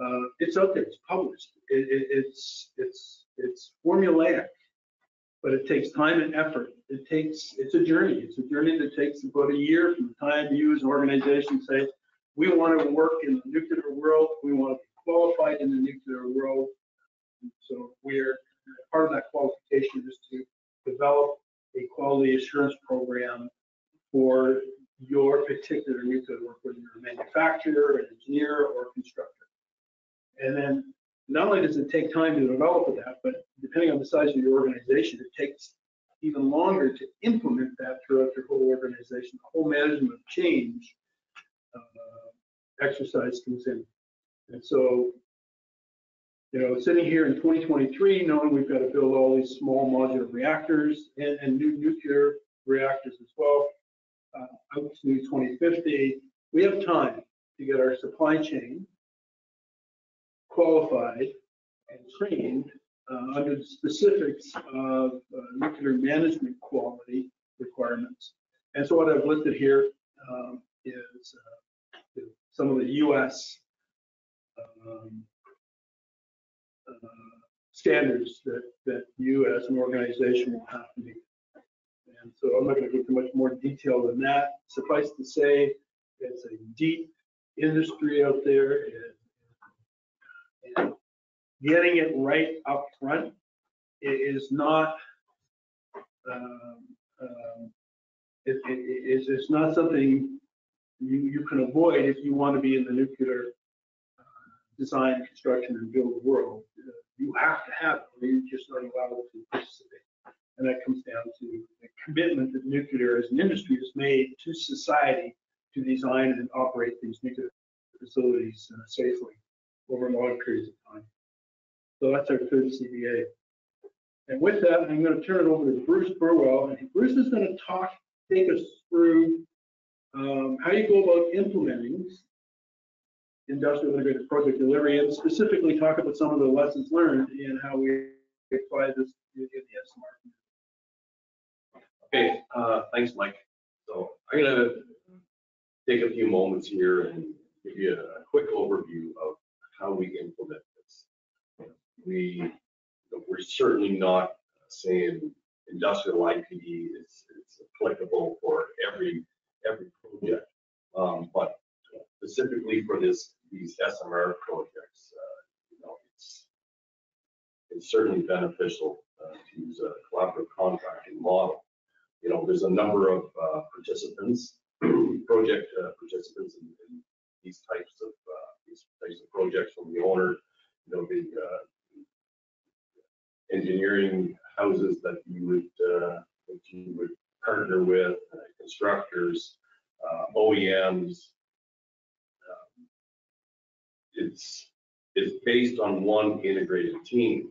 uh, it's out there, it's published. It, it, it's it's it's formulaic, but it takes time and effort. It takes it's a journey. It's a journey that takes about a year from the time you as an organization say, we want to work in the nuclear world, we want to be qualified in the nuclear world. So we're part of that qualification is to develop a quality assurance program for your particular nuclear work, whether you're a manufacturer, an engineer, or a constructor. And then not only does it take time to develop that, but depending on the size of your organization, it takes even longer to implement that throughout your whole organization. The whole management of change uh, exercise comes in. And so, you know, sitting here in 2023, knowing we've got to build all these small modular reactors and, and new nuclear reactors as well, uh, out to 2050, we have time to get our supply chain qualified and trained uh, under the specifics of uh, nuclear management quality requirements. And so what I've listed here um, is uh, some of the U.S. Um, uh, standards that, that you as an organization will have to meet. And so I'm not going to go into much more detail than that. Suffice to say, it's a deep industry out there. And getting it right up front is not, um, um, it, it, it's, it's not something you, you can avoid if you want to be in the nuclear uh, design, construction, and build world. Uh, You have to have it, or you're just not allowed to participate. And that comes down to the commitment that nuclear as an industry has made to society to design and operate these nuclear facilities uh, safely over long periods of time. So that's our third CBA. And with that, I'm going to turn it over to Bruce Burwell, and Bruce is going to talk, take us through um, how you go about implementing industrial integrated project delivery, and specifically talk about some of the lessons learned and how we apply this in the SMR. Okay, uh, thanks, Mike. So I'm gonna take a few moments here and give you a quick overview of how we implement this. We, we're certainly not saying industrial IPD is, applicable for every, every project. Um, but specifically for this, these SMR projects, uh, you know, it's, it's certainly beneficial uh, to use a collaborative contracting model you know, there's a number of uh, participants, *clears throat* project uh, participants in, in these types of uh, these types of projects from the owner, you know, the uh, engineering houses that you would uh, that you would partner with, uh, constructors, OEMs. Um, it's it's based on one integrated team,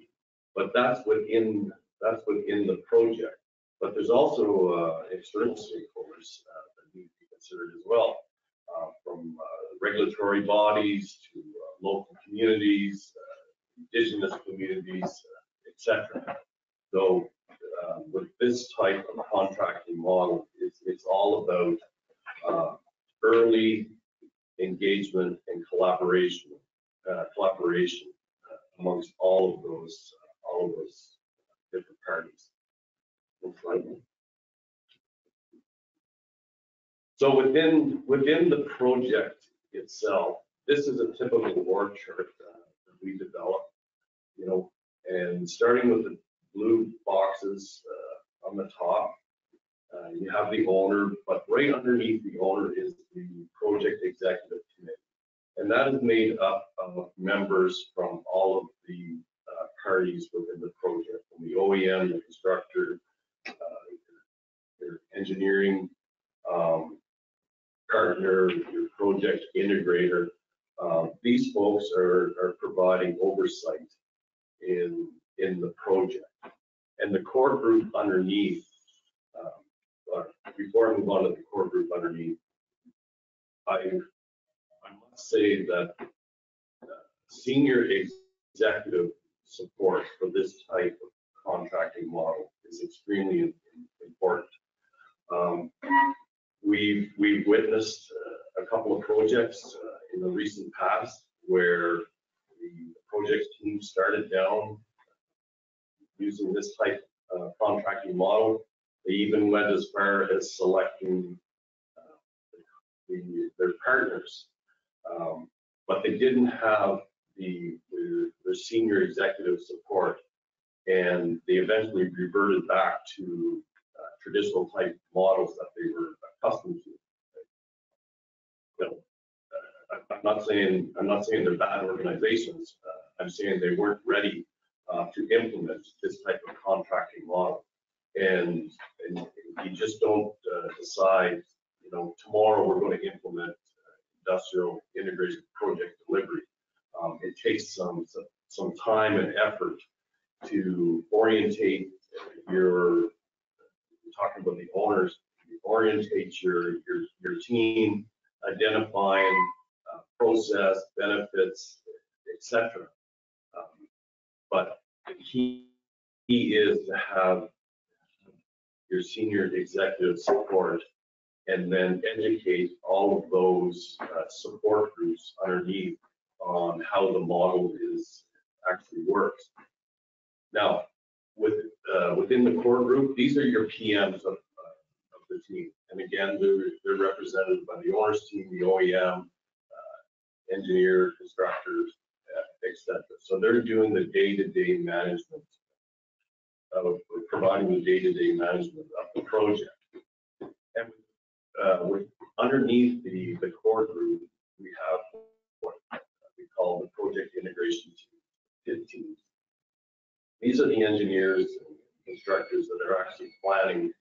but that's within that's within the project. But there's also uh, external stakeholders uh, that need to be considered as well, uh, from uh, regulatory bodies to uh, local communities, uh, indigenous communities, uh, et. So uh, with this type of contracting model, it's, it's all about early engagement and collaboration, collaboration amongst all of those, all of those different parties. Slide. So within, within the project itself, this is a typical org chart that we develop, you know, and starting with the blue boxes uh, on the top, uh, you have have the owner, but right underneath the owner is the project executive committee. And that is made up of members from all of the uh, parties within the project, from the OEM, the constructor, uh, your engineering um, partner, your project integrator. Um, These folks are, are providing oversight in, in the project. And the core group underneath, um, before I move on to the core group underneath, I, I must say that uh, senior executive support for this type of contracting model is extremely im- important. Um, We've, we've witnessed uh, a couple of projects uh, in the recent past where the project team started down using this type of contracting model. They even went as far as selecting uh, the- their partners. Um, But they didn't have the, their senior executive support. And they eventually reverted back to uh, traditional type models that they were accustomed to. You know, uh, I'm not saying, I'm not saying they're bad organizations. Uh, I'm saying they weren't ready uh, to implement this type of contracting model. And, and you just don't uh, decide, you know, tomorrow we're going to implement uh, industrial integrated project delivery. Um, It takes some- some time and effort to orientate your, talking about the owners, orientate your, your, your team, identifying uh, process, benefits, etc. Um, But the key is to have your senior executive support and then educate all of those uh, support groups underneath on how the model is, actually works. Now, with, uh, within the core group, these are your PMs of, uh, of the team. And again, they're, they're represented by the owners team, the OEM, uh, engineer, constructors, uh, et cetera. So they're doing the day-to-day management of providing the day-to-day management of the project. And uh, with, underneath the, the core group, we have what we call the project integration team, teams. These are the engineers and constructors that are actually planning,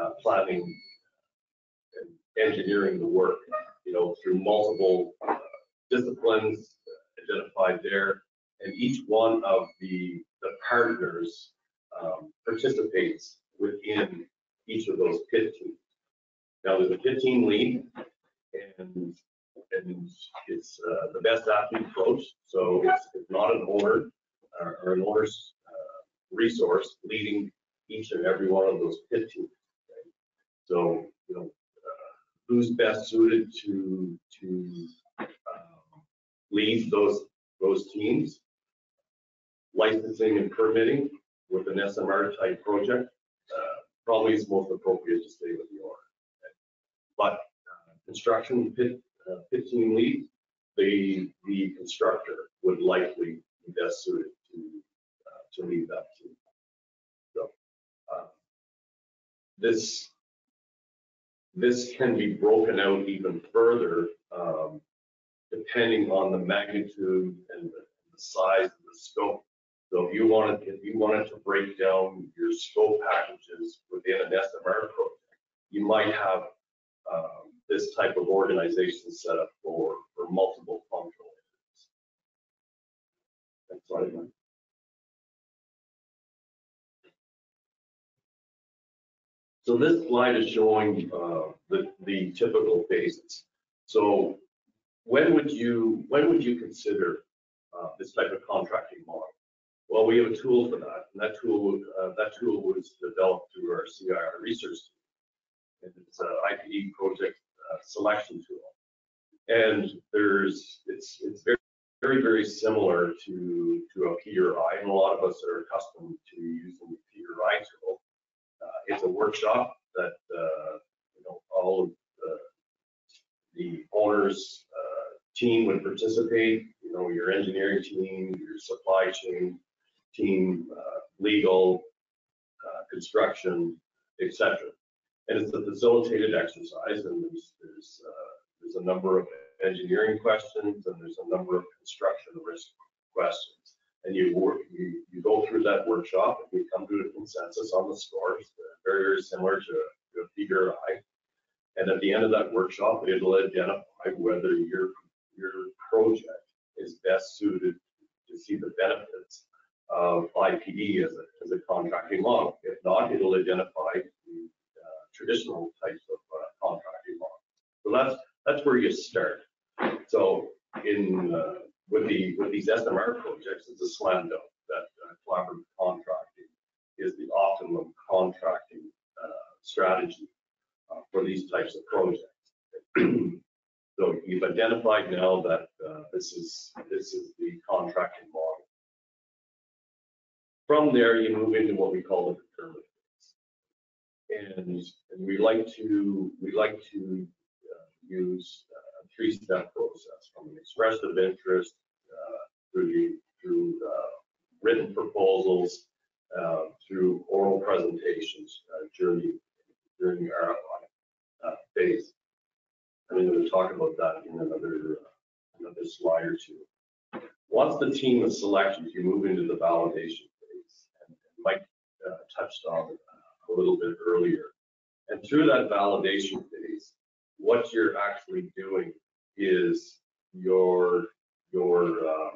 uh, planning and engineering the work, you know, through multiple uh, disciplines identified there. And each one of the, the partners um, participates within each of those pit teams. Now, there's a pit team lead, and, and it's uh, the best athlete coach, so it's it's not an owner or or an owner's uh, resource leading each and every one of those pit teams. okay? So, you know, uh, who's best suited to, to um, lead those, those teams? Licensing and permitting with an SMR type project, uh, probably is most appropriate to stay with the owner. But uh, construction pit, uh, pit team lead, the, the constructor would likely be best suited to, to lead that team. So, uh, This, this can be broken out even further, um, depending on the magnitude and the the size of the scope. So if you wanted, if you wanted to break down your scope packages within an SMR project, you might have um, this type of organization set up for, for multiple functional areas. Next slide. So this slide is showing uh, the, the typical phases. So when would you, when would you consider uh, this type of contracting model? Well, we have a tool for that, and that tool, uh, that tool was developed through our CIR research team. It's an IPD project uh, selection tool. And there's, it's, it's very, very, very similar to, to a PRI, and a lot of us are accustomed to using the PRI tool. Uh, It's a workshop that, uh, you know, all of the, the owners, uh, team would participate, you know, your engineering team, your supply chain team, uh, legal, uh, construction, et cetera. And it's a facilitated exercise and there's, there's, uh, there's a number of engineering questions and there's a number of construction risk questions. And you work, you, you go through that workshop and we come to a consensus on the scores, very, very similar to, to a PRI. And at the end of that workshop, it'll identify whether your, your project is best suited to see the benefits of IPD as a, as a contracting model. If not, it'll identify the uh, traditional types of uh, contracting model. So that's, that's where you start. So in, uh, with the, with these SMR projects, it's a slam dunk that uh, collaborative contracting is the optimum contracting uh, strategy uh, for these types of projects. *clears throat* So you've identified now that uh, this is, this is the contracting model. From there, you move into what we call the procurement phase. And, and we like to, we like to uh, use a three-step process from an expressive interest uh, through the, through uh, written proposals, uh, through oral presentations uh, during, during the RFI uh, phase. I'm going to talk about that in another, uh, another slide or two. Once the team is selected, you move into the validation phase. And Mike touched on it a little bit earlier. And through that validation phase, what you're actually doing is you're, you're uh,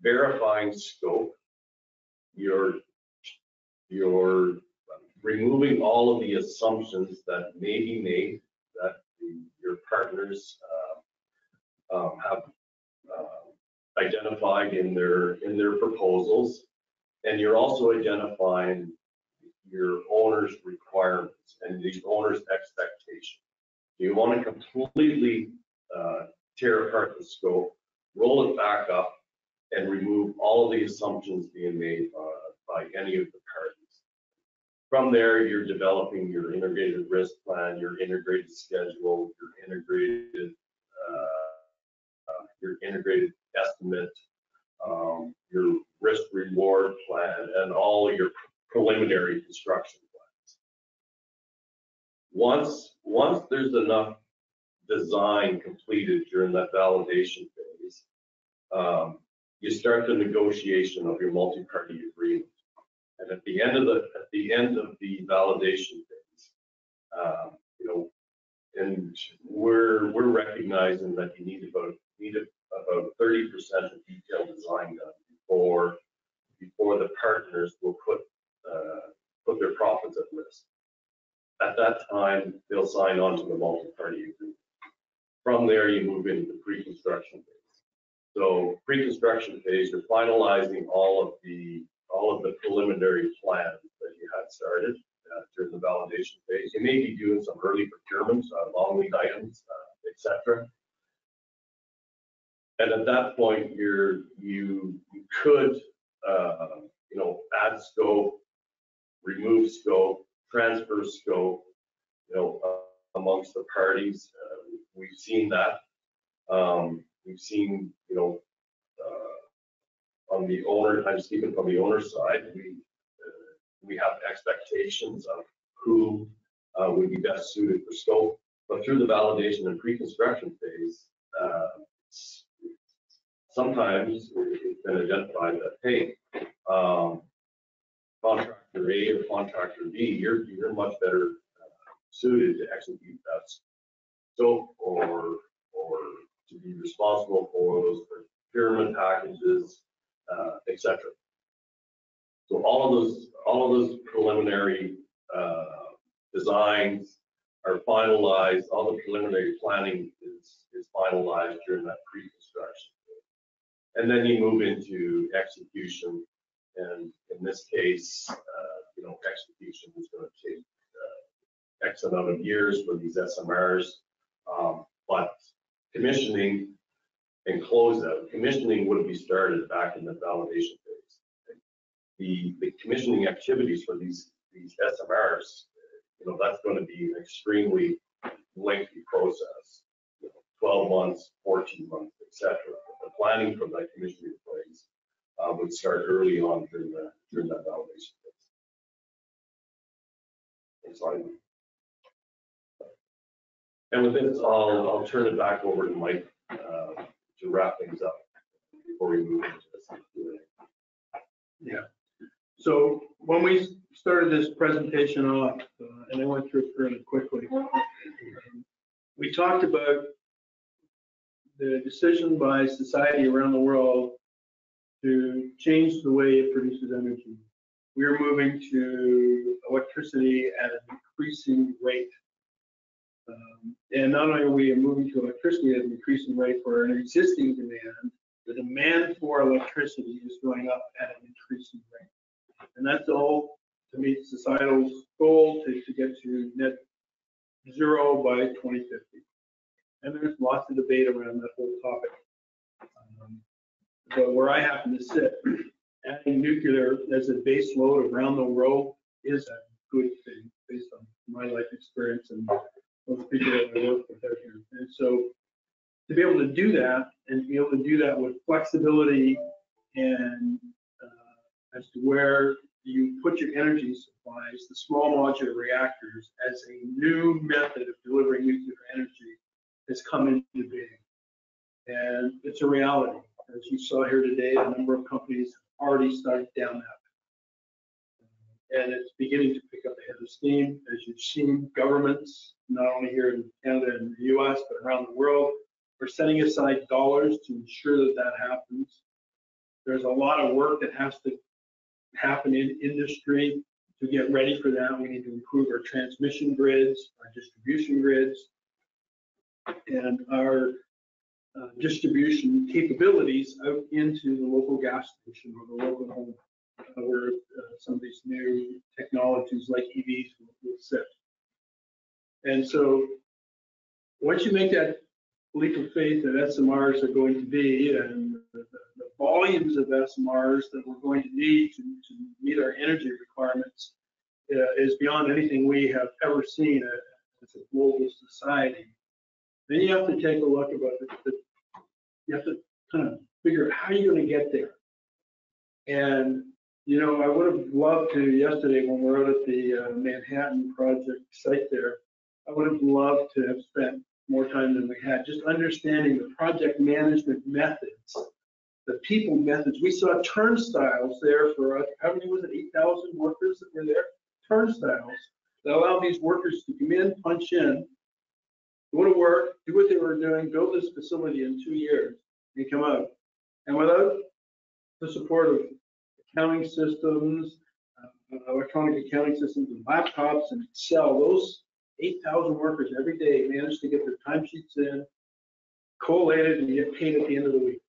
verifying scope. You're, you're removing all of the assumptions that may be made that the, your partners uh, um, have uh, identified in their in their proposals, and you're also identifying your owner's requirements and the owner's You want to completely uh, tear apart the scope, roll it back up, and remove all of the assumptions being made uh, by any of the parties. From there, you're developing your integrated risk plan, your integrated schedule, your integrated, uh, your integrated estimate, um, your risk reward plan, and all your preliminary construction. Once, once there's enough design completed during that validation phase, um, you start the negotiation of your multi-party agreement. And at the end of the, at the end of the validation phase, um, you know, and we're, we're recognizing that you need about, need about thirty percent of detailed design done before, before the partners will put, uh, put their profits at risk. At that time, they'll sign on to the multi-party agreement. From there, you move into the pre-construction phase. So pre-construction phase, you're finalizing all of the all of the preliminary plans that you had started uh, during the validation phase. You may be doing some early procurements, uh, long lead items, uh, et cetera. And at that point, you're, you, you could, uh, you know, add scope, remove scope, transfer scope, you know, uh, amongst the parties. Uh, We've seen that. Um, We've seen, you know, uh, on the owner, I'm speaking from the owner side, we, uh, we have expectations of who uh, would be best suited for scope. But through the validation and pre-construction phase, uh, sometimes it's been identified that, hey, um, contractor A or contractor B, you're, you're much better uh, suited to execute that scope or, or to be responsible for those procurement packages, uh. So all of those, all of those preliminary uh, designs are finalized, all the preliminary planning is, is finalized during that pre-construction. And then you move into execution, and in this case, uh, you know, execution is going to take uh, X amount of years for these SMRs. Um, But commissioning and closeout, commissioning would be started back in the validation phase. The, the commissioning activities for these, these SMRs, you know, that's going to be an extremely lengthy process. you know, 12 months, 14 months, et cetera. The planning from that commissioning phase uh, would start early on during the, during that validation phase. Next slide. And with this, I'll, I'll turn it back over to Mike uh, to wrap things up before we move into this. Yeah. So when we started this presentation off, uh, and I went through it fairly quickly, um, we talked about the decision by society around the world to change the way it produces energy. We are moving to electricity at an increasing rate. Um, And not only are we moving to electricity at an increasing rate for an existing demand, the demand for electricity is going up at an increasing rate. And that's all to meet societal's goal to, to get to net zero by 2050. And there's lots of debate around that whole topic. But where I happen to sit, adding nuclear as a base load around the world is a good thing based on my life experience and most people that I work with out here. And so to be able to do that and to be able to do that with flexibility and uh, as to where you put your energy supplies, the small modular reactors as a new method of delivering nuclear energy has come into being. And it's a reality. As you saw here today, a number of companies already started down that. And it's beginning to pick up a head of steam. As you've seen, governments, not only here in Canada and the US, but around the world, are setting aside dollars to ensure that that happens. There's a lot of work that has to happen in industry to get ready for that. We need to improve our transmission grids, our distribution grids, and our uh, distribution capabilities out into the local gas station or the local home, where uh, some of these new technologies like EVs will will sit. And so, once you make that leap of faith that SMRs are going to be and the, the volumes of SMRs that we're going to need to, to meet our energy requirements uh, is beyond anything we have ever seen as a global society. Then you have to take a look about the, the you have to kind of figure out how you're going to get there. And you know, I would have loved to yesterday when we were out at the uh, Manhattan project site there. I would have loved to have spent more time than we had, just understanding the project management methods, the people methods. We saw turnstiles there for, uh, how many was it, 8,000 workers that were there? Turnstiles that allow these workers to come in, punch in, go to work, do what they were doing, build this facility in two years, out. And without the support of accounting systems, uh, electronic accounting systems and laptops and Excel, those 8,000 workers every day manage to get their timesheets in, collated, and get paid at the end of the week.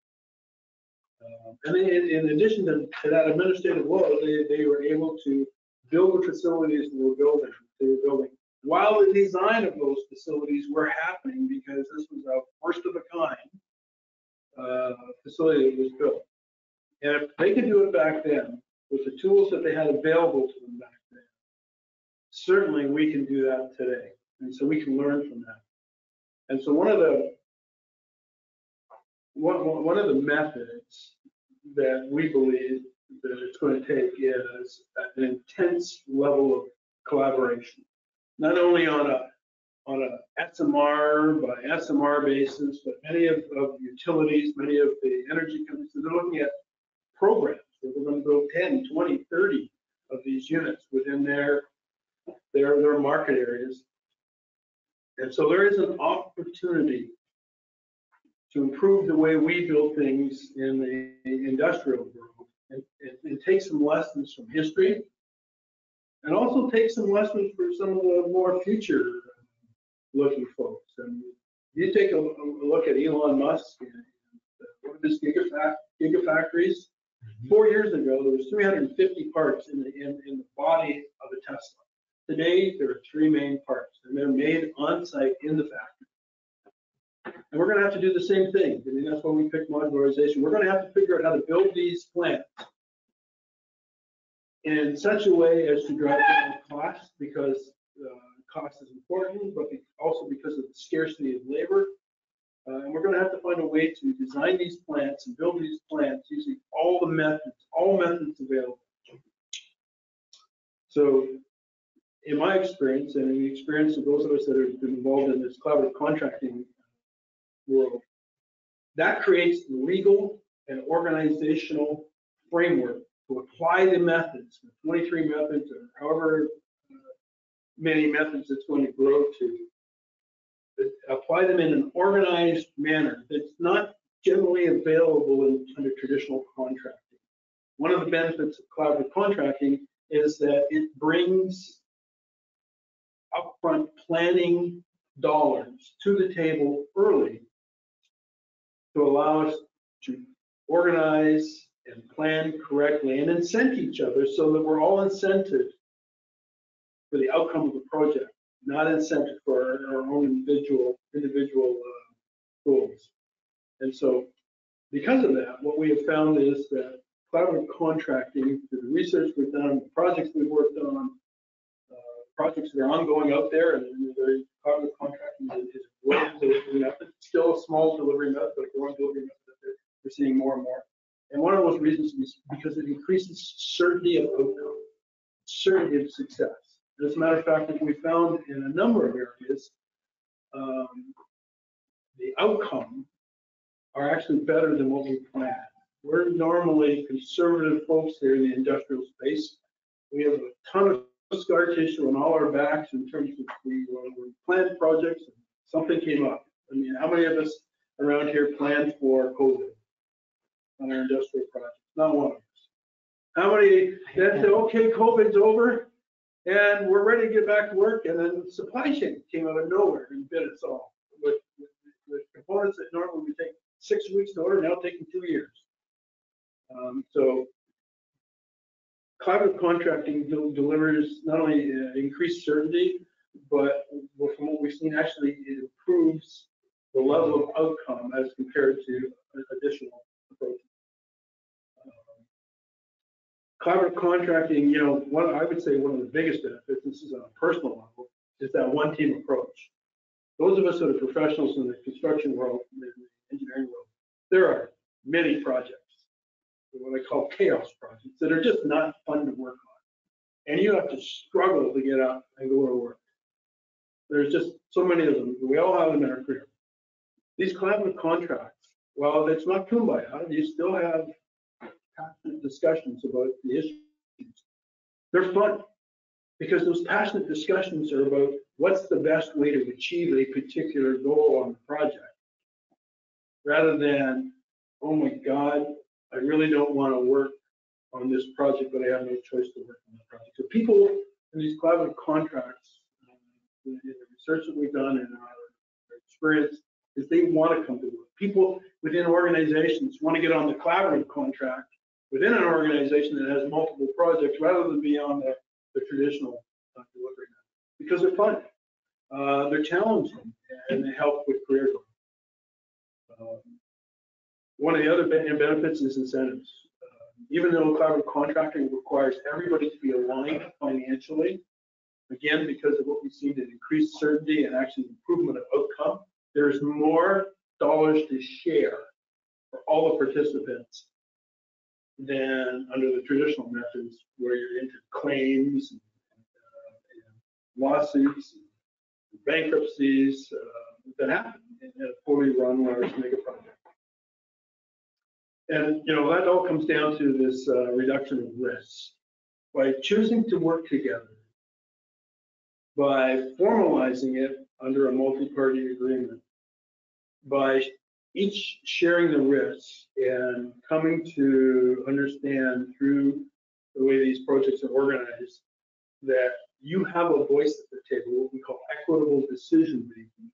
Um, And in, in addition to to that administrative load, they, they were able to build the facilities they were building, they were building. While the design of those facilities were happening, because this was a first of a kind uh, facility that was built. And if they could do it back then, with the tools that they had available to them back then, certainly we can do that today. And so we can learn from that. And so one of the, one, one one of the methods that we believe that it's going to take is an intense level of collaboration. Not only on a, on a SMR by SMR basis, but many of, of utilities, many of the energy companies, they're looking at programs where they're going to build 10, 20, 30 of these units within their, their, their market areas. And so there is an opportunity to improve the way we build things in the industrial world and, and, and take some lessons from history and also take some lessons for some of the more future looking folks. And you take a, a look at Elon Musk and one of his gigafac, gigafactories. Four years ago, there was 350 parts in the, in, in the body of a Tesla. Today, there are three main parts, and they're made on site in the factory. And we're gonna have to do the same thing. I mean, that's why we picked modularization. We're gonna have to figure out how to build these plants in such a way as to drive down costs, because uh, cost is important, but also because of the scarcity of labor. Uh, And we're gonna have to find a way to design these plants and build these plants using all the methods, all methods available. So in my experience and in the experience of those of us that have been involved in this collaborative contracting world, that creates the legal and organizational framework to apply the methods, the 23 methods or however many methods it's going to grow to, apply them in an organized manner that's not generally available in under traditional contracting. One of the benefits of collaborative contracting is that it brings upfront planning dollars to the table early to allow us to organize and plan correctly and incent each other so that we're all incented for the outcome of the project, not incented for our, own individual individual uh, goals. And so, because of that, what we have found is that collaborative contracting, through the research we've done, the projects we've worked on, uh, projects that are ongoing out there, and the collaborative contracting is is delivery method. Still a small delivery method, but a growing delivery method that we're seeing more and more. And one of those reasons is because it increases certainty of outcome, certainty of success. As a matter of fact, what we found in a number of areas, um, the outcome are actually better than what we planned. We're normally conservative folks here in the industrial space. We have a ton of scar tissue on all our backs in terms of we, we planned projects, something came up. I mean, how many of us around here planned for COVID on our industrial projects? Not one of us. How many that said, okay, COVID's over and we're ready to get back to work and then supply chain came out of nowhere and bit us all with, with, with components that normally would take six weeks to order, now taking two years. Um, so collaborative contracting del- delivers not only uh, increased certainty, but from what we've seen, actually it improves the level of outcome as compared to additional approaches. Collaborative contracting, you know, I would say one of the biggest benefits, this is on a personal level, is that one team approach. Those of us that are professionals in the construction world, in the engineering world, there are many projects, what I call chaos projects, that are just not fun to work on. And you have to struggle to get out and go to work. There's just so many of them. We all have them in our career. These collaborative contracts, well, it's not kumbaya. You still have passionate discussions about the issues. They're fun because those passionate discussions are about what's the best way to achieve a particular goal on the project rather than, oh my God, I really don't want to work on this project, but I have no choice to work on the project. So people in these collaborative contracts, um, in the research that we've done and our our experience, is they want to come to work. People within organizations want to get on the collaborative contract within an organization that has multiple projects rather than be on the, the traditional uh, delivery method. because they're fun. Uh, they're challenging and they help with career growth. Um, one of the other benefits is incentives. Uh, Even though collaborative contracting requires everybody to be aligned financially, again, because of what we've seen in increased certainty and actually improvement of outcome, there's more dollars to share for all the participants than under the traditional methods where you're into claims and uh, and lawsuits, and bankruptcies uh, that happen in a poorly run large mega project. And, you know, that all comes down to this uh, reduction of risks. By choosing to work together, by formalizing it under a multi-party agreement, by each sharing the risks and coming to understand through the way these projects are organized, that you have a voice at the table, what we call equitable decision making.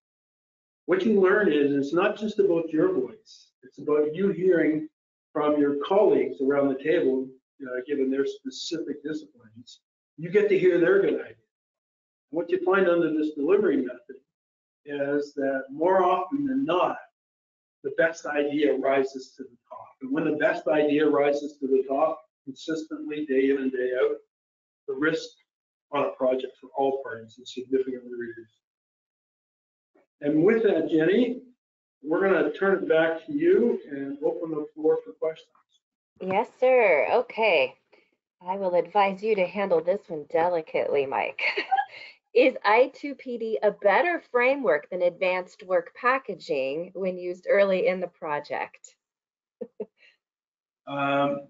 What you learn is it's not just about your voice, it's about you hearing from your colleagues around the table, uh, given their specific disciplines. You get to hear their good ideas. What you find under this delivery method is that more often than not, the best idea rises to the top. And when the best idea rises to the top consistently, day in and day out, the risk on a project for all parties is significantly reduced. And with that, Jenny, we're going to turn it back to you and open the floor for questions. Yes, sir. Okay. I will advise you to handle this one delicately, Mike. *laughs* Is I2PD a better framework than advanced work packaging when used early in the project? *laughs* Um,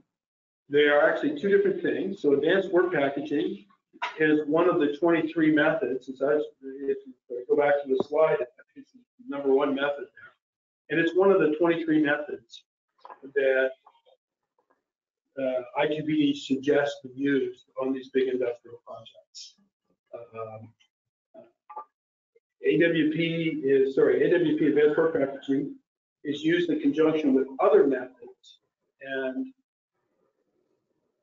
They are actually two different things. So advanced work packaging is one of the 23 methods. It's actually, if go back to the slide, it's the number one method there. And it's one of the 23 methods that uh, I2PD suggests be used on these big industrial projects. Um, AWP is, sorry, AWP, advanced work packaging, is used in conjunction with other methods. And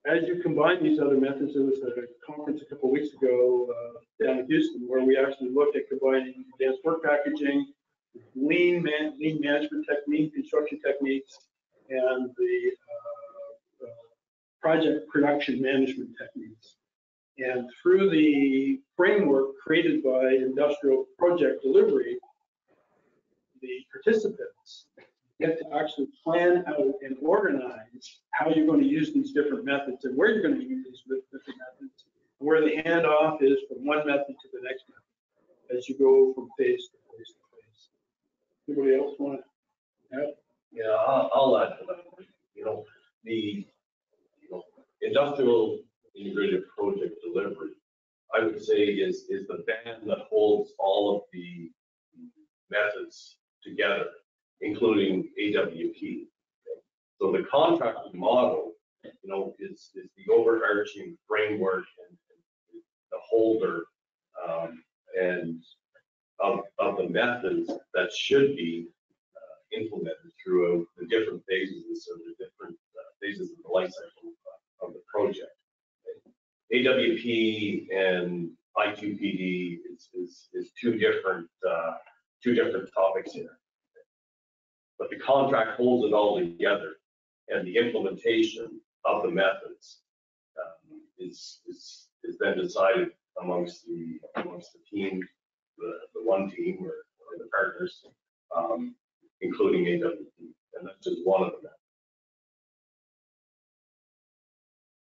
as you combine these other methods, there was a conference a couple weeks ago uh, down in Houston where we actually looked at combining advanced work packaging, lean man, lean management technique, construction techniques, and the uh, uh, project production management techniques. And through the framework created by industrial project delivery, the participants get to actually plan out and organize how you're going to use these different methods and where you're going to use these different methods, and where the handoff is from one method to the next method as you go from phase to phase to phase. Anybody else want to add? Yeah, I'll, I'll add to that. You know, the, you know, industrial integrated project delivery, I would say is, is the band that holds all of the methods together, including AWP. So the contracting model, you know, is, is the overarching framework and the holder, um, and of, of the methods that should be uh, implemented through the different phases or the different uh, phases of the life cycle of the project. AWP and I2PD is, is, is two different, uh, two different topics here. But the contract holds it all together and the implementation of the methods um, is, is, is then decided amongst the, amongst the team, the, the one team or or the partners, um, including AWP. And that's just one of them.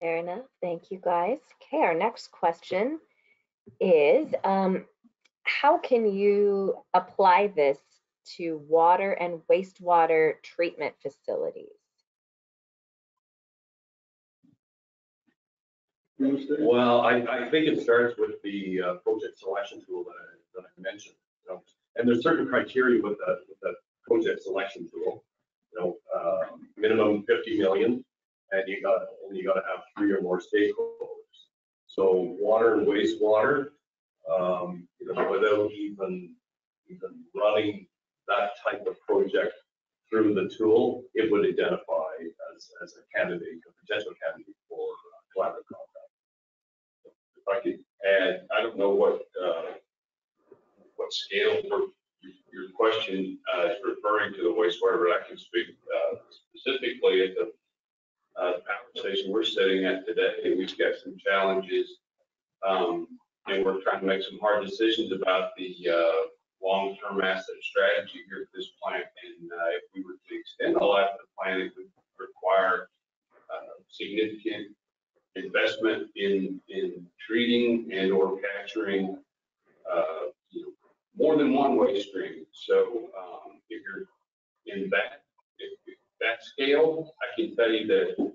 Fair enough. Thank you, guys. Okay, our next question is, um, how can you apply this to water and wastewater treatment facilities? Well, I, I think it starts with the uh, project selection tool that I, that I mentioned. you know. And there's certain criteria with that, with that project selection tool. You know, uh, minimum 50 million, and you got, and you gotta have three or more stakeholders. So water and wastewater, um, you know, without even, even running that type of project through the tool, it would identify as, as a candidate, a potential candidate for uh, collaborative contract. If I could add, I don't know what, uh, what scale for your question uh, is referring to the wastewater, but I can speak specifically at the uh, power station we're sitting at today. We've got some challenges. um, And we're trying to make some hard decisions about the uh, long-term asset strategy here at this plant. And uh, if we were to extend the life of the plant, it would require uh, significant investment in, in treating and or capturing, uh, you know, more than one waste stream. So, um, if you're in that, if, if that scale, I can tell you that,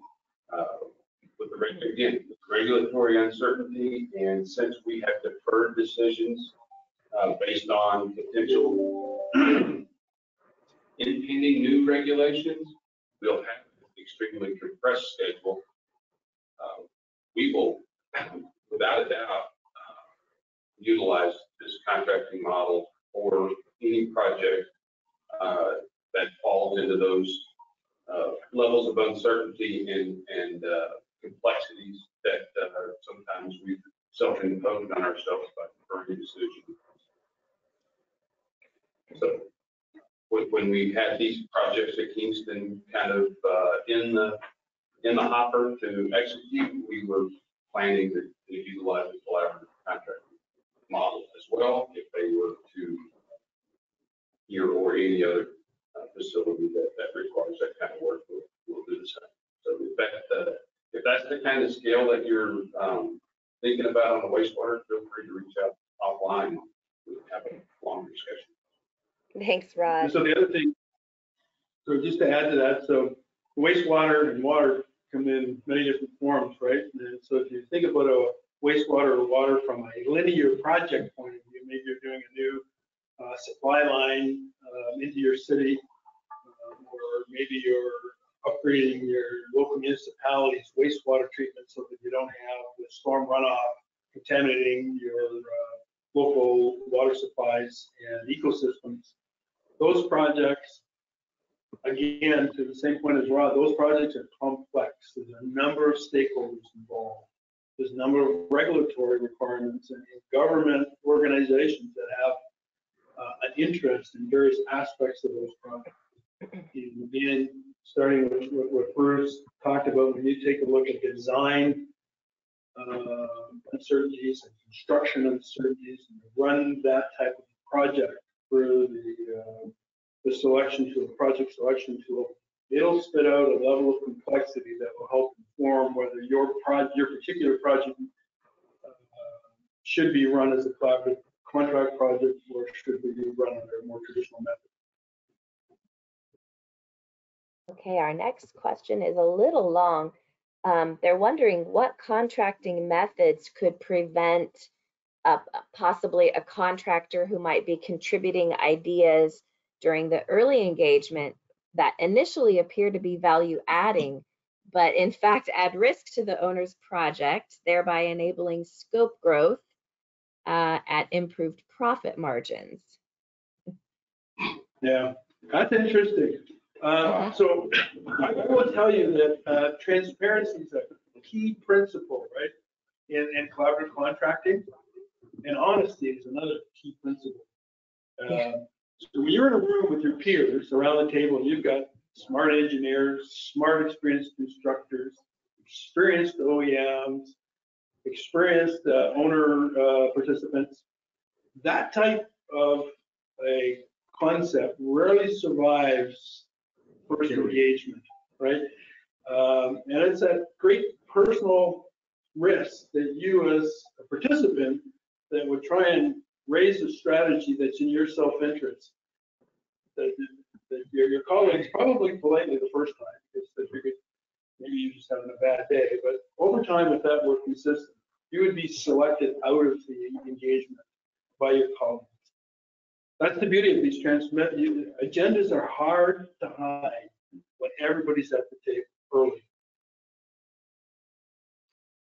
uh, with the, reg- again, with regulatory uncertainty, and since we have deferred decisions, uh, based on potential *clears throat* impending new regulations, we'll have an extremely compressed schedule. Uh, we will, *clears throat* without a doubt, uh, utilize this contracting model for any project uh, that falls into those levels of uncertainty and, and uh, complexities that uh, sometimes we've self-imposed on ourselves by deferring decisions. So when, we had these projects at Kingston kind of uh, in the in the hopper to execute, we were planning to to utilize the collaborative contracting model as well if they were to here or any other uh, facility that, that requires that kind of work, we'll, we'll do the same. So with that, uh, if that's the kind of scale that you're um, thinking about on the wastewater, feel free to reach out offline. We'll have a longer discussion. Thanks, And Rod. so the other thing, so just to add to that, so wastewater and water come in many different forms, right? And so if you think about a wastewater or water from a linear project point of view, maybe you're doing a new uh, supply line um, into your city, um, or maybe you're upgrading your local municipality's wastewater treatment so that you don't have the storm runoff contaminating your uh, local water supplies and ecosystems. Those projects, again, to the same point as Rod, those projects are complex. There's a number of stakeholders involved. There's a number of regulatory requirements and and government organizations that have uh, an interest in various aspects of those projects. And again, starting with what- Bruce talked about, when you take a look at design uh, uncertainties and construction uncertainties, and run that type of project through the, uh, the selection tool, project selection tool, it'll spit out a level of complexity that will help inform whether your project, your particular project uh, should be run as a collaborative contract project or should be run under a more traditional method. Okay, our next question is a little long. Um, they're wondering what contracting methods could prevent possibly a contractor who might be contributing ideas during the early engagement that initially appear to be value adding, but in fact add risk to the owner's project, thereby enabling scope growth uh, at improved profit margins. Yeah, that's interesting. Uh, So *clears throat* I will tell you that uh, transparency is a key principle, right? In, in collaborative contracting, and honesty is another key principle. Uh, So when you're in a room with your peers around the table, you've got smart engineers, smart experienced constructors, experienced OEMs, experienced uh, owner uh, participants. That type of a concept rarely survives first engagement, right? Um, and it's a great personal risk that you as a participant that would try and raise a strategy that's in your self-interest. That, that your, your colleagues probably politely the first time, because they figured maybe you're just having a bad day, but over time, if that were consistent, you would be selected out of the engagement by your colleagues. That's the beauty of these transmit, agendas are hard to hide when everybody's at the table early.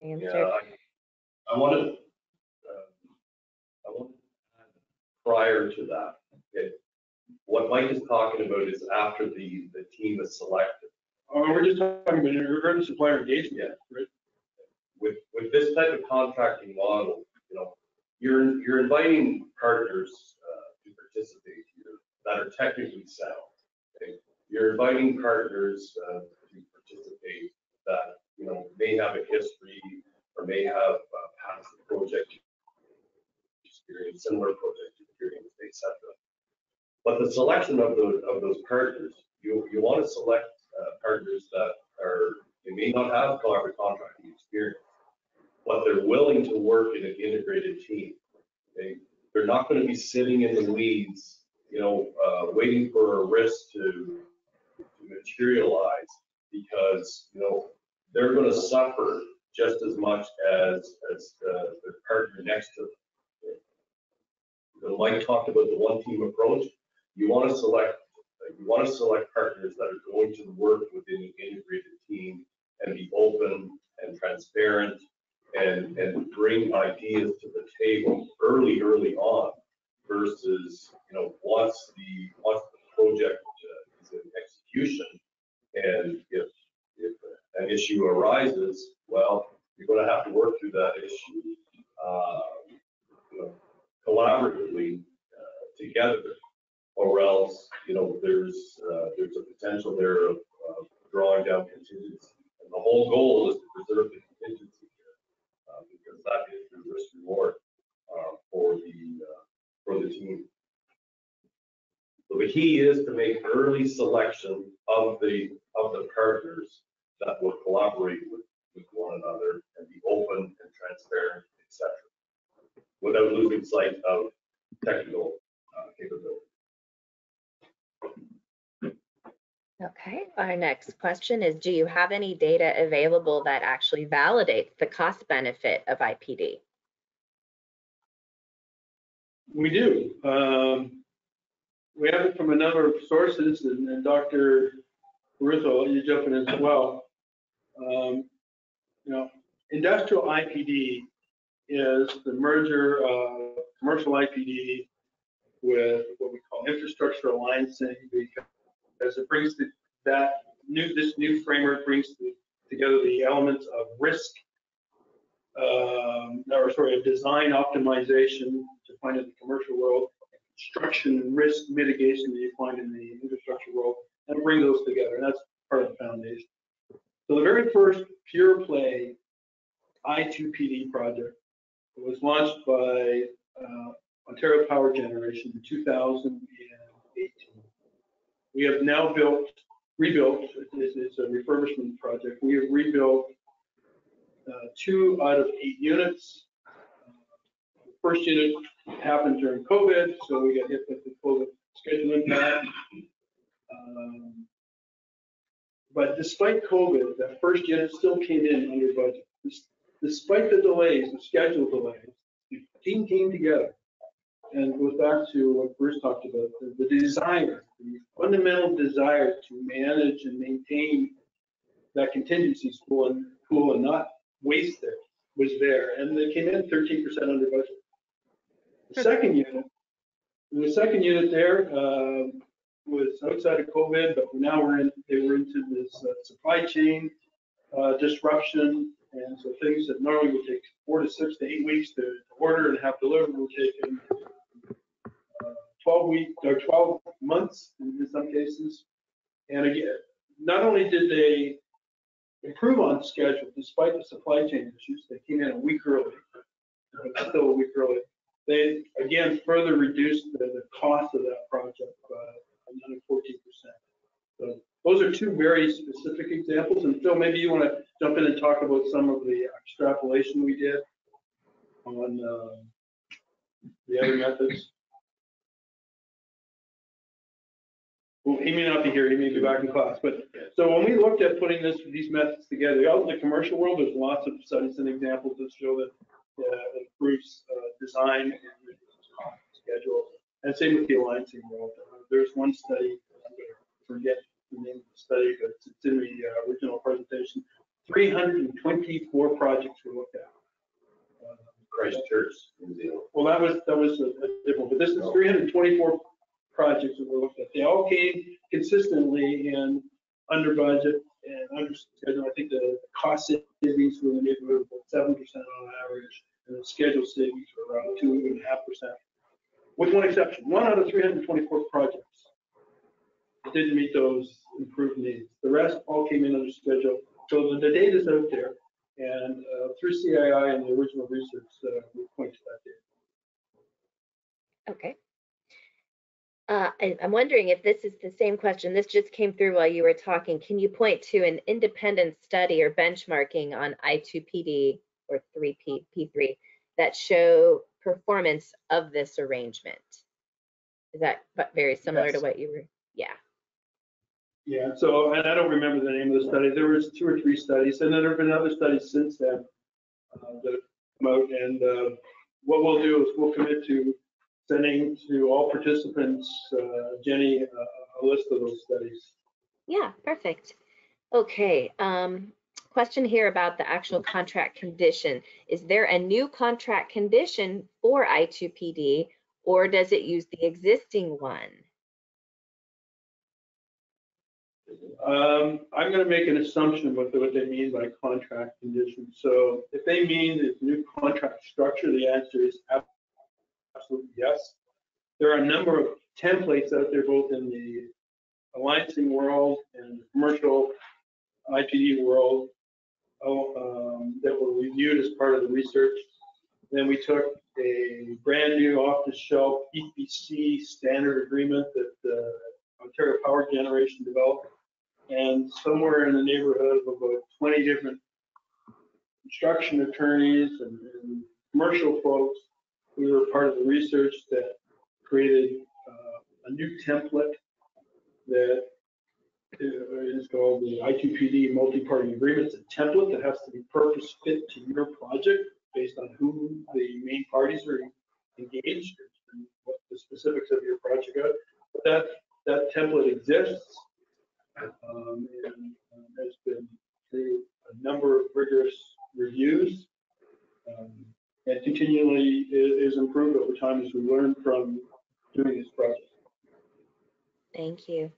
Answer. Yeah, I- I wanted, um, I want prior to that, okay, what Mike is talking about is after the, the team is selected. Oh, we're just talking about early supplier engagement, right? With, with this type of contracting model, you know, you're, you're inviting partners uh, to participate here that are technically sound. okay? You're inviting partners uh, to participate that, you know, may have a history or may have uh, past project experience, similar project experience, et cetera. But the selection of those, of those partners, you, you want to select uh, partners that are, they may not have collaborative contracting experience, but they're willing to work in an integrated team. They, they're not going to be sitting in the weeds, you know, uh, waiting for a risk to, to materialize because, you know, they're going to suffer just as much as, as the, the partner next to them. You know, Mike talked about the one team approach. You want to select, you want to select partners that are going to work within an integrated team and be open and transparent and, and bring ideas to the table early, early on versus, you know, once the, once the project uh, is in execution and if, if an issue arises, well, you're going to have to work through that issue, uh, you know, collaboratively uh, together, or else, you know, there's, uh, there's a potential there of drawing down contingency. And the whole goal is to preserve the contingency because that is the risk reward uh, for the, uh, for the team. So the key is to make early selection of the, of the partners that will collaborate with, with one another and be open and transparent, et cetera, without losing sight of technical uh, capability. Okay, our next question is, do you have any data available that actually validates the cost benefit of IPD? We do. Um, We have it from a number of sources, and and Dr. Barutha, you jump in as well. Um, You know, industrial IPD is the merger of commercial IPD with what we call infrastructure alliancing, because it brings the- that new, this new framework brings the- together the elements of risk, um, or sorry, of design optimization to find in the commercial world, construction and risk mitigation that you find in the infrastructure world, and bring those together. And that's part of the foundation. So the very first pure play I2PD project was launched by uh, Ontario Power Generation in 2018. We have now built, rebuilt, it's, it's a refurbishment project. We have rebuilt uh, two out of eight units. The First unit happened during COVID, so we got hit with the COVID schedule impact. Um, But despite COVID, that first unit still came in under budget. Despite the delays, the schedule delays, the team came together. And it goes back to what Bruce talked about, the, the desire, the fundamental desire to manage and maintain that contingency pool and pool and not waste it was there. And they came in thirteen percent under budget. The second unit, the second unit there, um, was outside of COVID, but now we're in, they were into this uh, supply chain uh, disruption. And so things that normally would take four to six to eight weeks to order and have delivered were take in uh, 12 week or 12 months in some cases. And again, not only did they improve on schedule despite the supply chain issues, they came in a week early, still a week early. They again further reduced the, the cost of that project by another 14%. So those are two very specific examples. And Phil, maybe you want to jump in and talk about some of the extrapolation we did on um, the other methods. He may not be here, he may be back in class, but, so when we looked at putting this, these methods together, out in the commercial world, there's lots of studies and examples that show that uh, it improves uh, design and schedule, and same with the alliancing world. Uh, There's one study, I'm gonna forget the name of the study, but it's in the uh, original presentation. 324 projects were looked at. Uh, Christchurch, New Zealand. well, that was, that was a a different, but this is 324 projects that were looked at. They all came consistently and under budget and under schedule. I think the cost savings were in the neighborhood of seven percent on average, and the schedule savings were around two and a half percent. With one exception, one out of 324 projects didn't meet those improved needs. The rest all came in under schedule. So the, the data's out there, and uh, through CII and the original research, uh, we point to that data. Okay. Uh, I- I'm wondering if this is the same question. This just came through while you were talking. Can you point to an independent study or benchmarking on I2PD or 3P, P3 that show performance of this arrangement? Is that but very similar to what you were? Yeah. Yeah, so, and I don't remember the name of the study. There was two or three studies, and then there have been other studies since then uh, that have come out. And uh, what we'll do is we'll commit to sending to all participants, uh, Jenny, uh, a list of those studies. Yeah, perfect. Okay, um, question here about the actual contract condition. Is there a new contract condition for I2PD or does it use the existing one? Um, I'm going to make an assumption about what they mean by contract condition. So if they mean it's new contract structure, the answer is absolutely yes. There are a number of templates out there, both in the alliancing world and the commercial IPD world, oh, um, that were reviewed as part of the research. Then we took a brand new off-the-shelf EPC standard agreement that uh, Ontario Power Generation developed and somewhere in the neighborhood of about 20 different construction attorneys and, and commercial folks, we were part of the research that created uh, a new template that uh, called the I2PD multi-party agreement. It's a template that has to be purpose fit to your project based on who the main parties are engaged and what the specifics of your project are. But that, that template exists um, and um, has been through a number of rigorous reviews um, and continually is improved over time as we learn from doing this project. Thank you.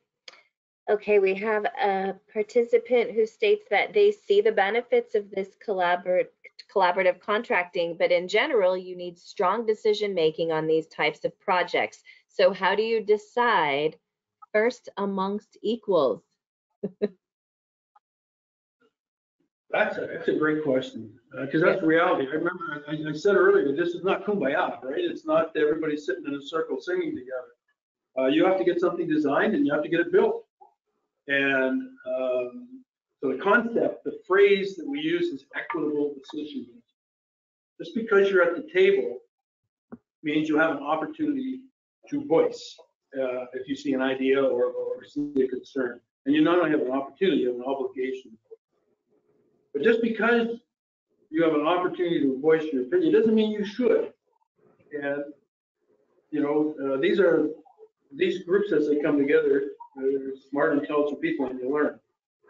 Okay, we have a participant who states that they see the benefits of this collaborative contracting, but in general, you need strong decision making on these types of projects. So how do you decide first amongst equals? *laughs* That's a, that's a great question, because that's the reality. I remember, I, I said earlier, this is not kumbaya, right? It's not everybody sitting in a circle singing together. Uh, you have to get something designed and you have to get it built. And, um, so the concept, the phrase that we use is equitable decision. making. Just because you're at the table means you have an opportunity to voice, uh, if you see an idea or, or see a concern. And you not only have an opportunity, you have an obligation. But just because you have an opportunity to voice your opinion, doesn't mean you should. And, you know, uh, these are, these groups as they come together, they're smart, intelligent people and you learn.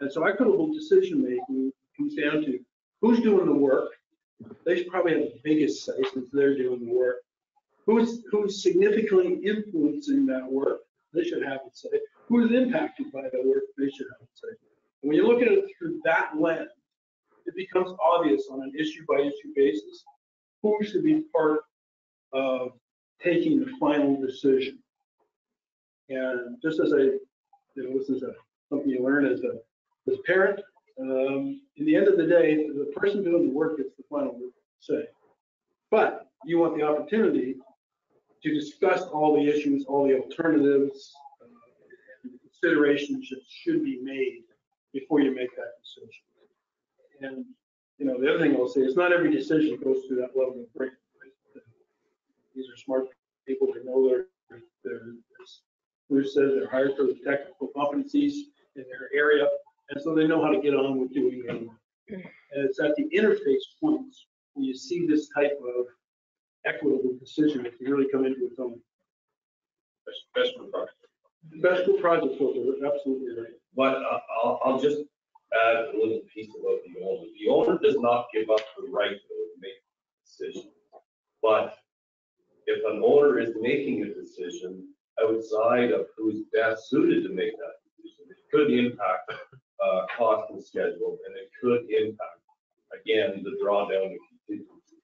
And so equitable decision making comes down to who's doing the work. They should probably have the biggest say since they're doing the work. Who's, who's significantly influencing that work? They should have a say. Who is impacted by that work? They should have a say. And when you look at it through that lens, it becomes obvious on an issue by issue basis who should be part of taking the final decision. And just as I, you know, this is a, something you learn as a, as a parent, um, in the end of the day, the person doing the work gets the final say. But you want the opportunity to discuss all the issues, all the alternatives, uh, and considerations that should be made before you make that decision. And, you know, the other thing I'll say is not every decision goes through that level of break. These are smart people, they know their, their, as Bruce says, they're hired for the technical competencies in their area, and so they know how to get on with doing it. And it's at the interface points when you see this type of equitable decision that can really come into its own. Best, best for project. Best for project absolutely right. But uh, I'll, I'll just add a little piece about the owner. The owner does not give up the right to make a decision. But if an owner is making a decision outside of who's best suited to make that decision, it could impact uh, cost and schedule, and it could impact, again, the drawdown of contingency.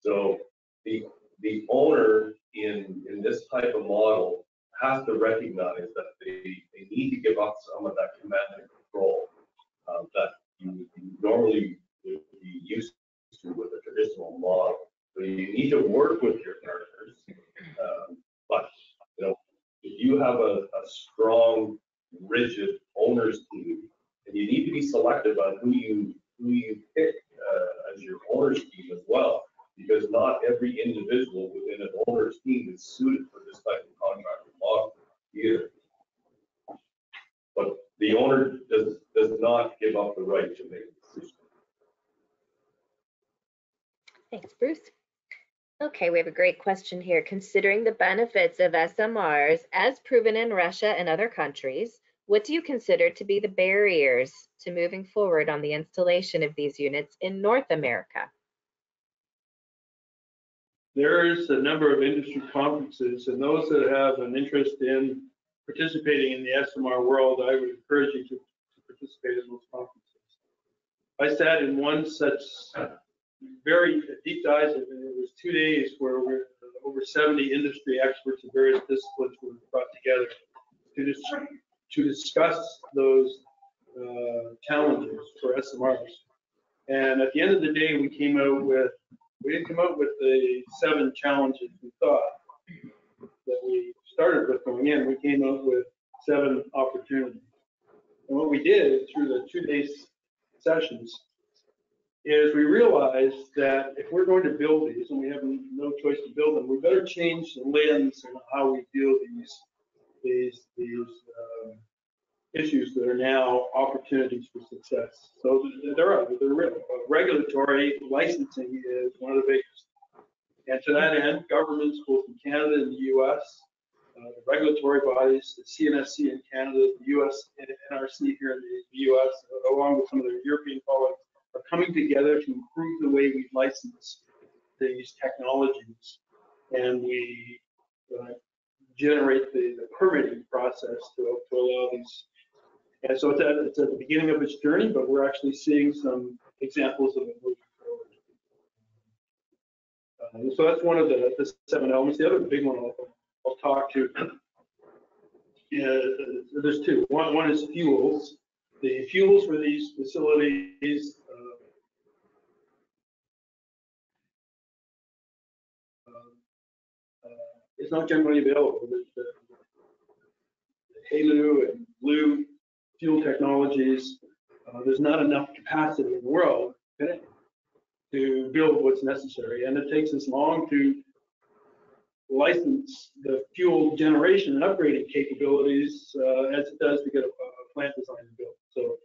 So the, the owner in, in this type of model has to recognize that they, they need to give up some of that command and control uh, that you normally would be used to with a traditional model. So you need to work with your partners. um, But, you know, if you have a, a strong, rigid owners team, and you need to be selective on who you, who you pick uh, as your owners team as well, because not every individual within an owner's team is suited for this type of contracting model either. But the owner does, does not give up the right to make a decision. Thanks, Bruce. Okay, we have a great question here. Considering the benefits of SMRs as proven in Russia and other countries, what do you consider to be the barriers to moving forward on the installation of these units in North America? There's a number of industry conferences, and those that have an interest in participating in the SMR world, I would encourage you to to participate in those conferences. I sat in one such very deep dive, it was two days where we're, over 70 industry experts in various disciplines were brought together to dis- to discuss those uh, challenges for SMRs. And at the end of the day, we came out with we didn't come up with the seven challenges we thought that we started with going in. We came up with seven opportunities. And what we did through the two days sessions is we realized that if we're going to build these, and we have no choice to build them, we better change the lens and how we deal these, these, these um, issues that are now opportunities for success. So th- there are, they're real. But Regulatory licensing is one of the biggest. And to that end, governments both in Canada and the US, uh, the regulatory bodies, the CNSC in Canada, the US NRC here in the US, along with some of their European colleagues, are coming together to improve the way we license these technologies. And we uh, generate the the permitting process to, to allow these. And so it's at, it's at the beginning of its journey, but we're actually seeing some examples of it moving forward. Uh, So that's one of the, the seven elements. The other big one I'll, I'll talk to is, *clears throat* there's two. One, one is fuels. The fuels for these facilities is not generally available. The- the- the HALEU and blue fuel technologies, uh, there's not enough capacity in the world today to build what's necessary. And it takes us long to license the fuel generation and upgrading capabilities uh, as it does to get a a plant design built. So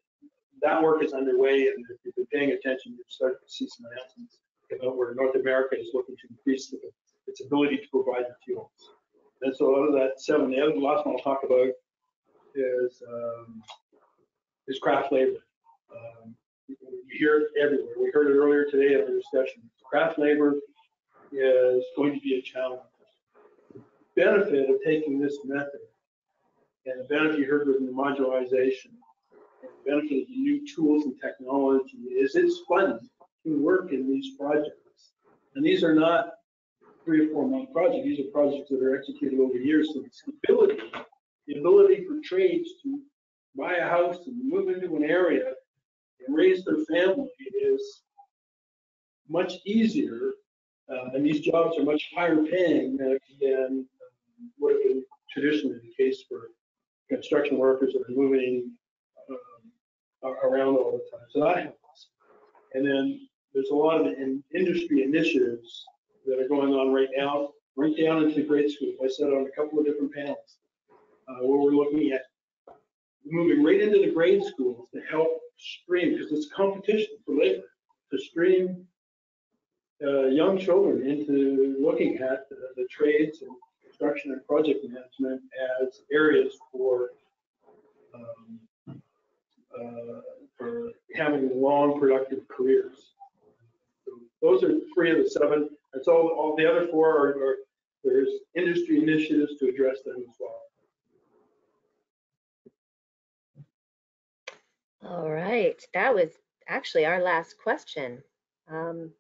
that work is underway, and if you've been paying attention, you've started to see some announcements about where North America is looking to increase the- its ability to provide the fuels. And so out of that seven, the other, the last one I'll talk about is, um, is craft labor. Um, You hear it everywhere. We heard it earlier today in the discussion. Craft labor is going to be a challenge. Benefit of taking this method, and the benefit you heard with the modularization, and the benefit of the new tools and technology is it's fun to work in these projects. And these are not three or four month projects. These are projects that are executed over years. So the stability, the ability for trades to buy a house and move into an area and raise their family is much easier. Uh, and these jobs are much higher paying than, than um, would have been traditionally the case for construction workers that are moving um, around all the time. So that helps. And then there's a lot of in industry initiatives that are going on right now, right down into the grade schools. I said on a couple of different panels, uh, where we're looking at moving right into the grade schools to help stream, because it's competition for labor, to stream uh, young children into looking at the, the trades and construction and project management as areas for um, uh, for having long productive careers. So Those are three of the seven. That's all, all the other four are, are, there's industry initiatives to address them as well. All right, that was actually our last question. Um,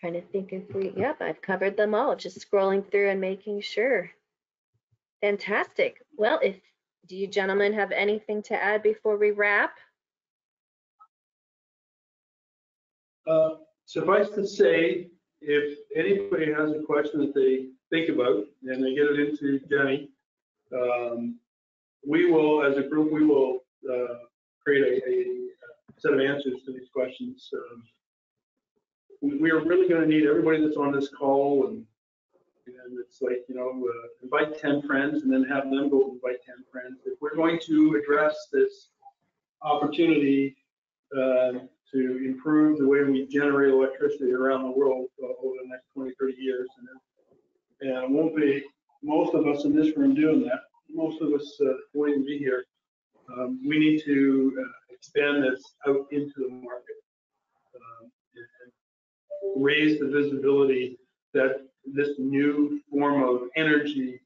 Trying to think if we, yep, I've covered them all, just scrolling through and making sure. Fantastic. Well, if, do you gentlemen have anything to add before we wrap? Uh, Suffice to say, if anybody has a question that they think about and they get it into Jenny, um, we will, as a group, we will uh, create a, a set of answers to these questions. Um, We are really going to need everybody that's on this call and, and it's like, you know, uh, invite 10 friends and then have them go invite 10 friends. If we're going to address this opportunity uh, to improve the way we generate electricity around the world uh, over the next 20, 30 years. And and it won't be most of us in this room doing that. Most of us uh, won't be here. Um, We need to uh, expand this out into the market. um, and Raise the visibility that this new form of energy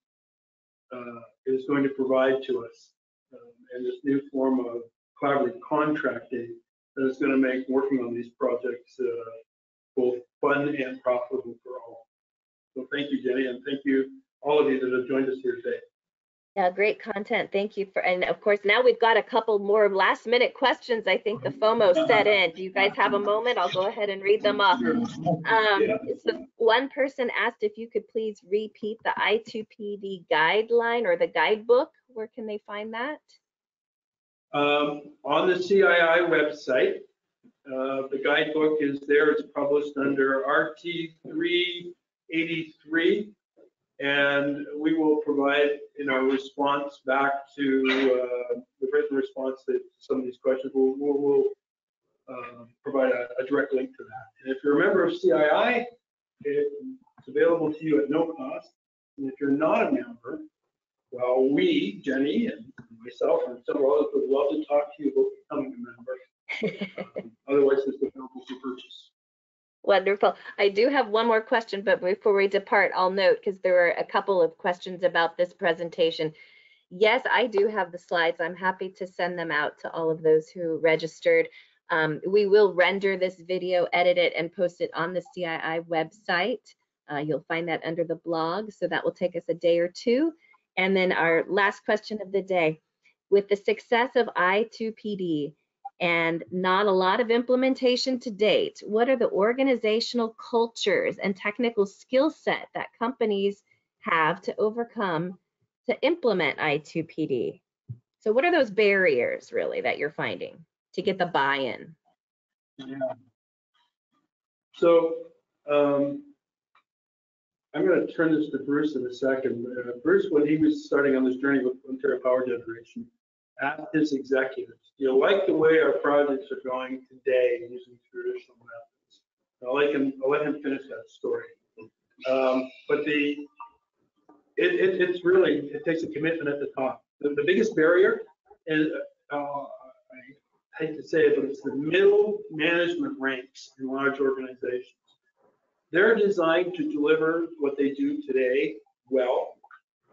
uh, is going to provide to us. Um, And this new form of collaborative contracting is going to make working on these projects uh, both fun and profitable for all. So thank you, Jenny, and thank you, all of you that have joined us here today. Yeah, great content. Thank you for, and of course, now we've got a couple more last minute questions. I think the FOMO set in. Do you guys have a moment? I'll go ahead and read them off. Um, so one person asked if you could please repeat the I2PD guideline or the guidebook. Where can they find that? Um, On the CII website, Uh, The guidebook is there, it's published under RT 383. And we will provide, in our response back to uh, the written response to some of these questions, we'll, we'll, we'll uh, provide a, a direct link to that. And if you're a member of CII, it's available to you at no cost. And if you're not a member, well, we, Jenny and myself and several others would love to talk to you about becoming a member. *laughs* Um, Otherwise, it's available for purchase. Wonderful. I do have one more question, but before we depart, I'll note, because there were a couple of questions about this presentation. Yes, I do have the slides. I'm happy to send them out to all of those who registered. Um, we will render this video, edit it, and post it on the CII website. Uh, you'll find that under the blog, so that will take us a day or two. And then our last question of the day. With the success of I2PD, and not a lot of implementation to date. What are the organizational cultures and technical skill set that companies have to overcome to implement I2PD? So what are those barriers really that you're finding to get the buy-in? Yeah. So um, I'm going to turn this to Bruce in a second. Uh, Bruce, when he was starting on this journey with Ontario Power Generation, asked his executives, do you like the way our projects are going today using traditional methods? I'll let him, I'll let him finish that story. Um, But the, it, it, it's really, it takes a commitment at the top. The, the biggest barrier is, uh, I hate to say it, but it's the middle management ranks in large organizations. They're designed to deliver what they do today well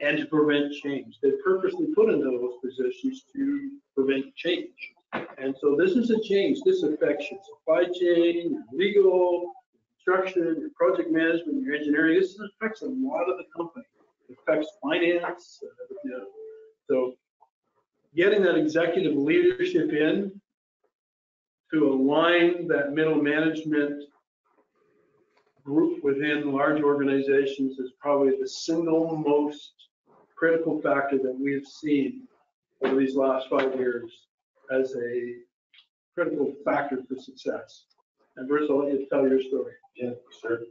and to prevent change. They're purposely put into those positions to prevent change. And so this is a change. This affects your supply chain, your legal, construction, your project management, your engineering. This affects a lot of the company. It affects finance. Uh, you know. So getting that executive leadership in to align that middle management group within large organizations is probably the single most critical factor that we have seen over these last five years as a critical factor for success. And Bruce, I'll let you tell your story. Yeah, sure.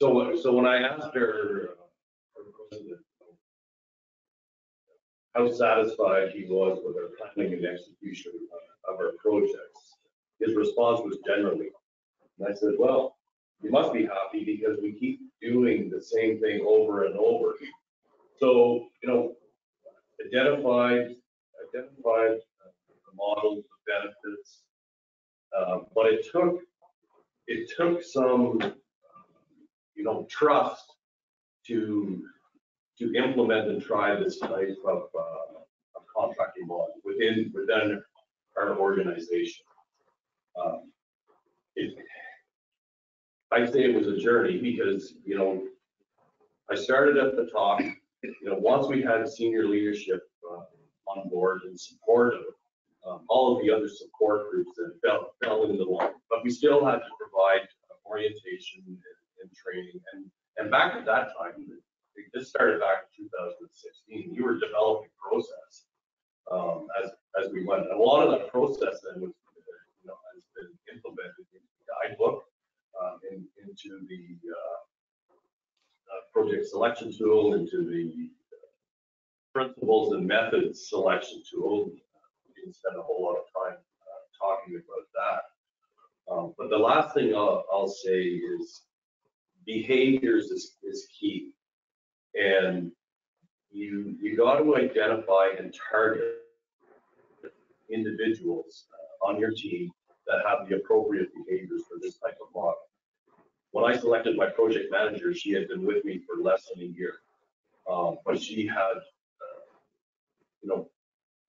So, so when I asked her, how satisfied he was with our planning and execution of our projects, his response was generally. And I said, well, you must be happy because we keep doing the same thing over and over. So, you know, identified, identified uh, the models, the benefits, uh, but it took, it took some, uh, you know, trust to, to implement and try this type of, uh, of contracting model within, within our organization. Um, It, I'd say it was a journey because, you know, I started at the top, you know, once we had senior leadership uh, on board and supportive, um, all of the other support groups that fell, fell into line, but we still had to provide orientation and, and training. And, and back at that time, this started back in 2016, we were developing process um, as, as we went. And a lot of that process then was, you know, has been implemented in the guidebook um, in, into the uh, uh, project selection tool, into the principles and methods selection tool. We didn't spend a whole lot of time uh, talking about that. Um, but the last thing I'll, I'll say is behaviors is, is key. And you, you got to identify and target individuals uh, on your team that have the appropriate behaviors for this type of model. When I selected my project manager, she had been with me for less than a year. Um, but she had, uh, you know,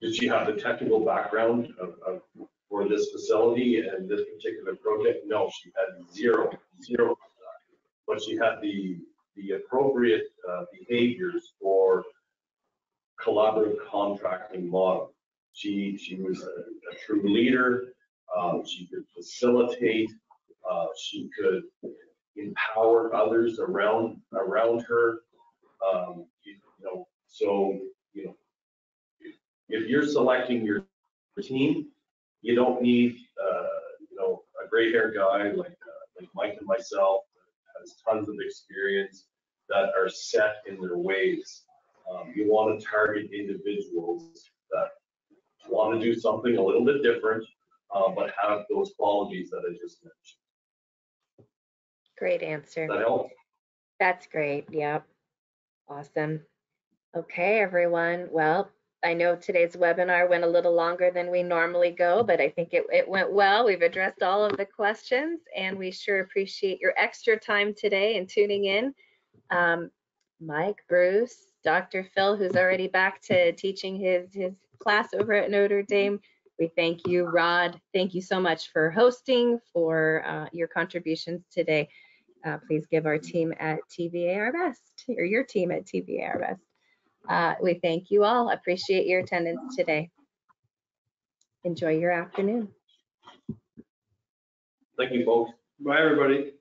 did she have the technical background of, of, for this facility and this particular project? No, she had zero, zero. But she had the, the appropriate uh, behaviors for collaborative contracting model. She, she was a, a true leader. Um, she could facilitate. Uh, she could empower others around around her. Um, you, know, so you know, if, you're selecting your team, you don't need uh, you know a gray hair guy like, uh, like Mike and myself, has tons of experience that are set in their ways. Um, you want to target individuals that want to do something a little bit different, uh, but have those qualities that I just mentioned. Great answer. That help? That's great. Yep. Awesome. Okay, everyone. Well, I know today's webinar went a little longer than we normally go, but I think it, it went well. We've addressed all of the questions and we sure appreciate your extra time today and tuning in. Um, Mike, Bruce, Dr. Phil, who's already back to teaching his, his class over at Notre Dame. We thank you, Rod. Thank you so much for hosting, for uh, your contributions today uh, please give our team at TVA our best, or your team at TVA our best. Uh, we thank you all. Appreciate your attendance today. Enjoy your afternoon. Thank you, folks. Bye, everybody.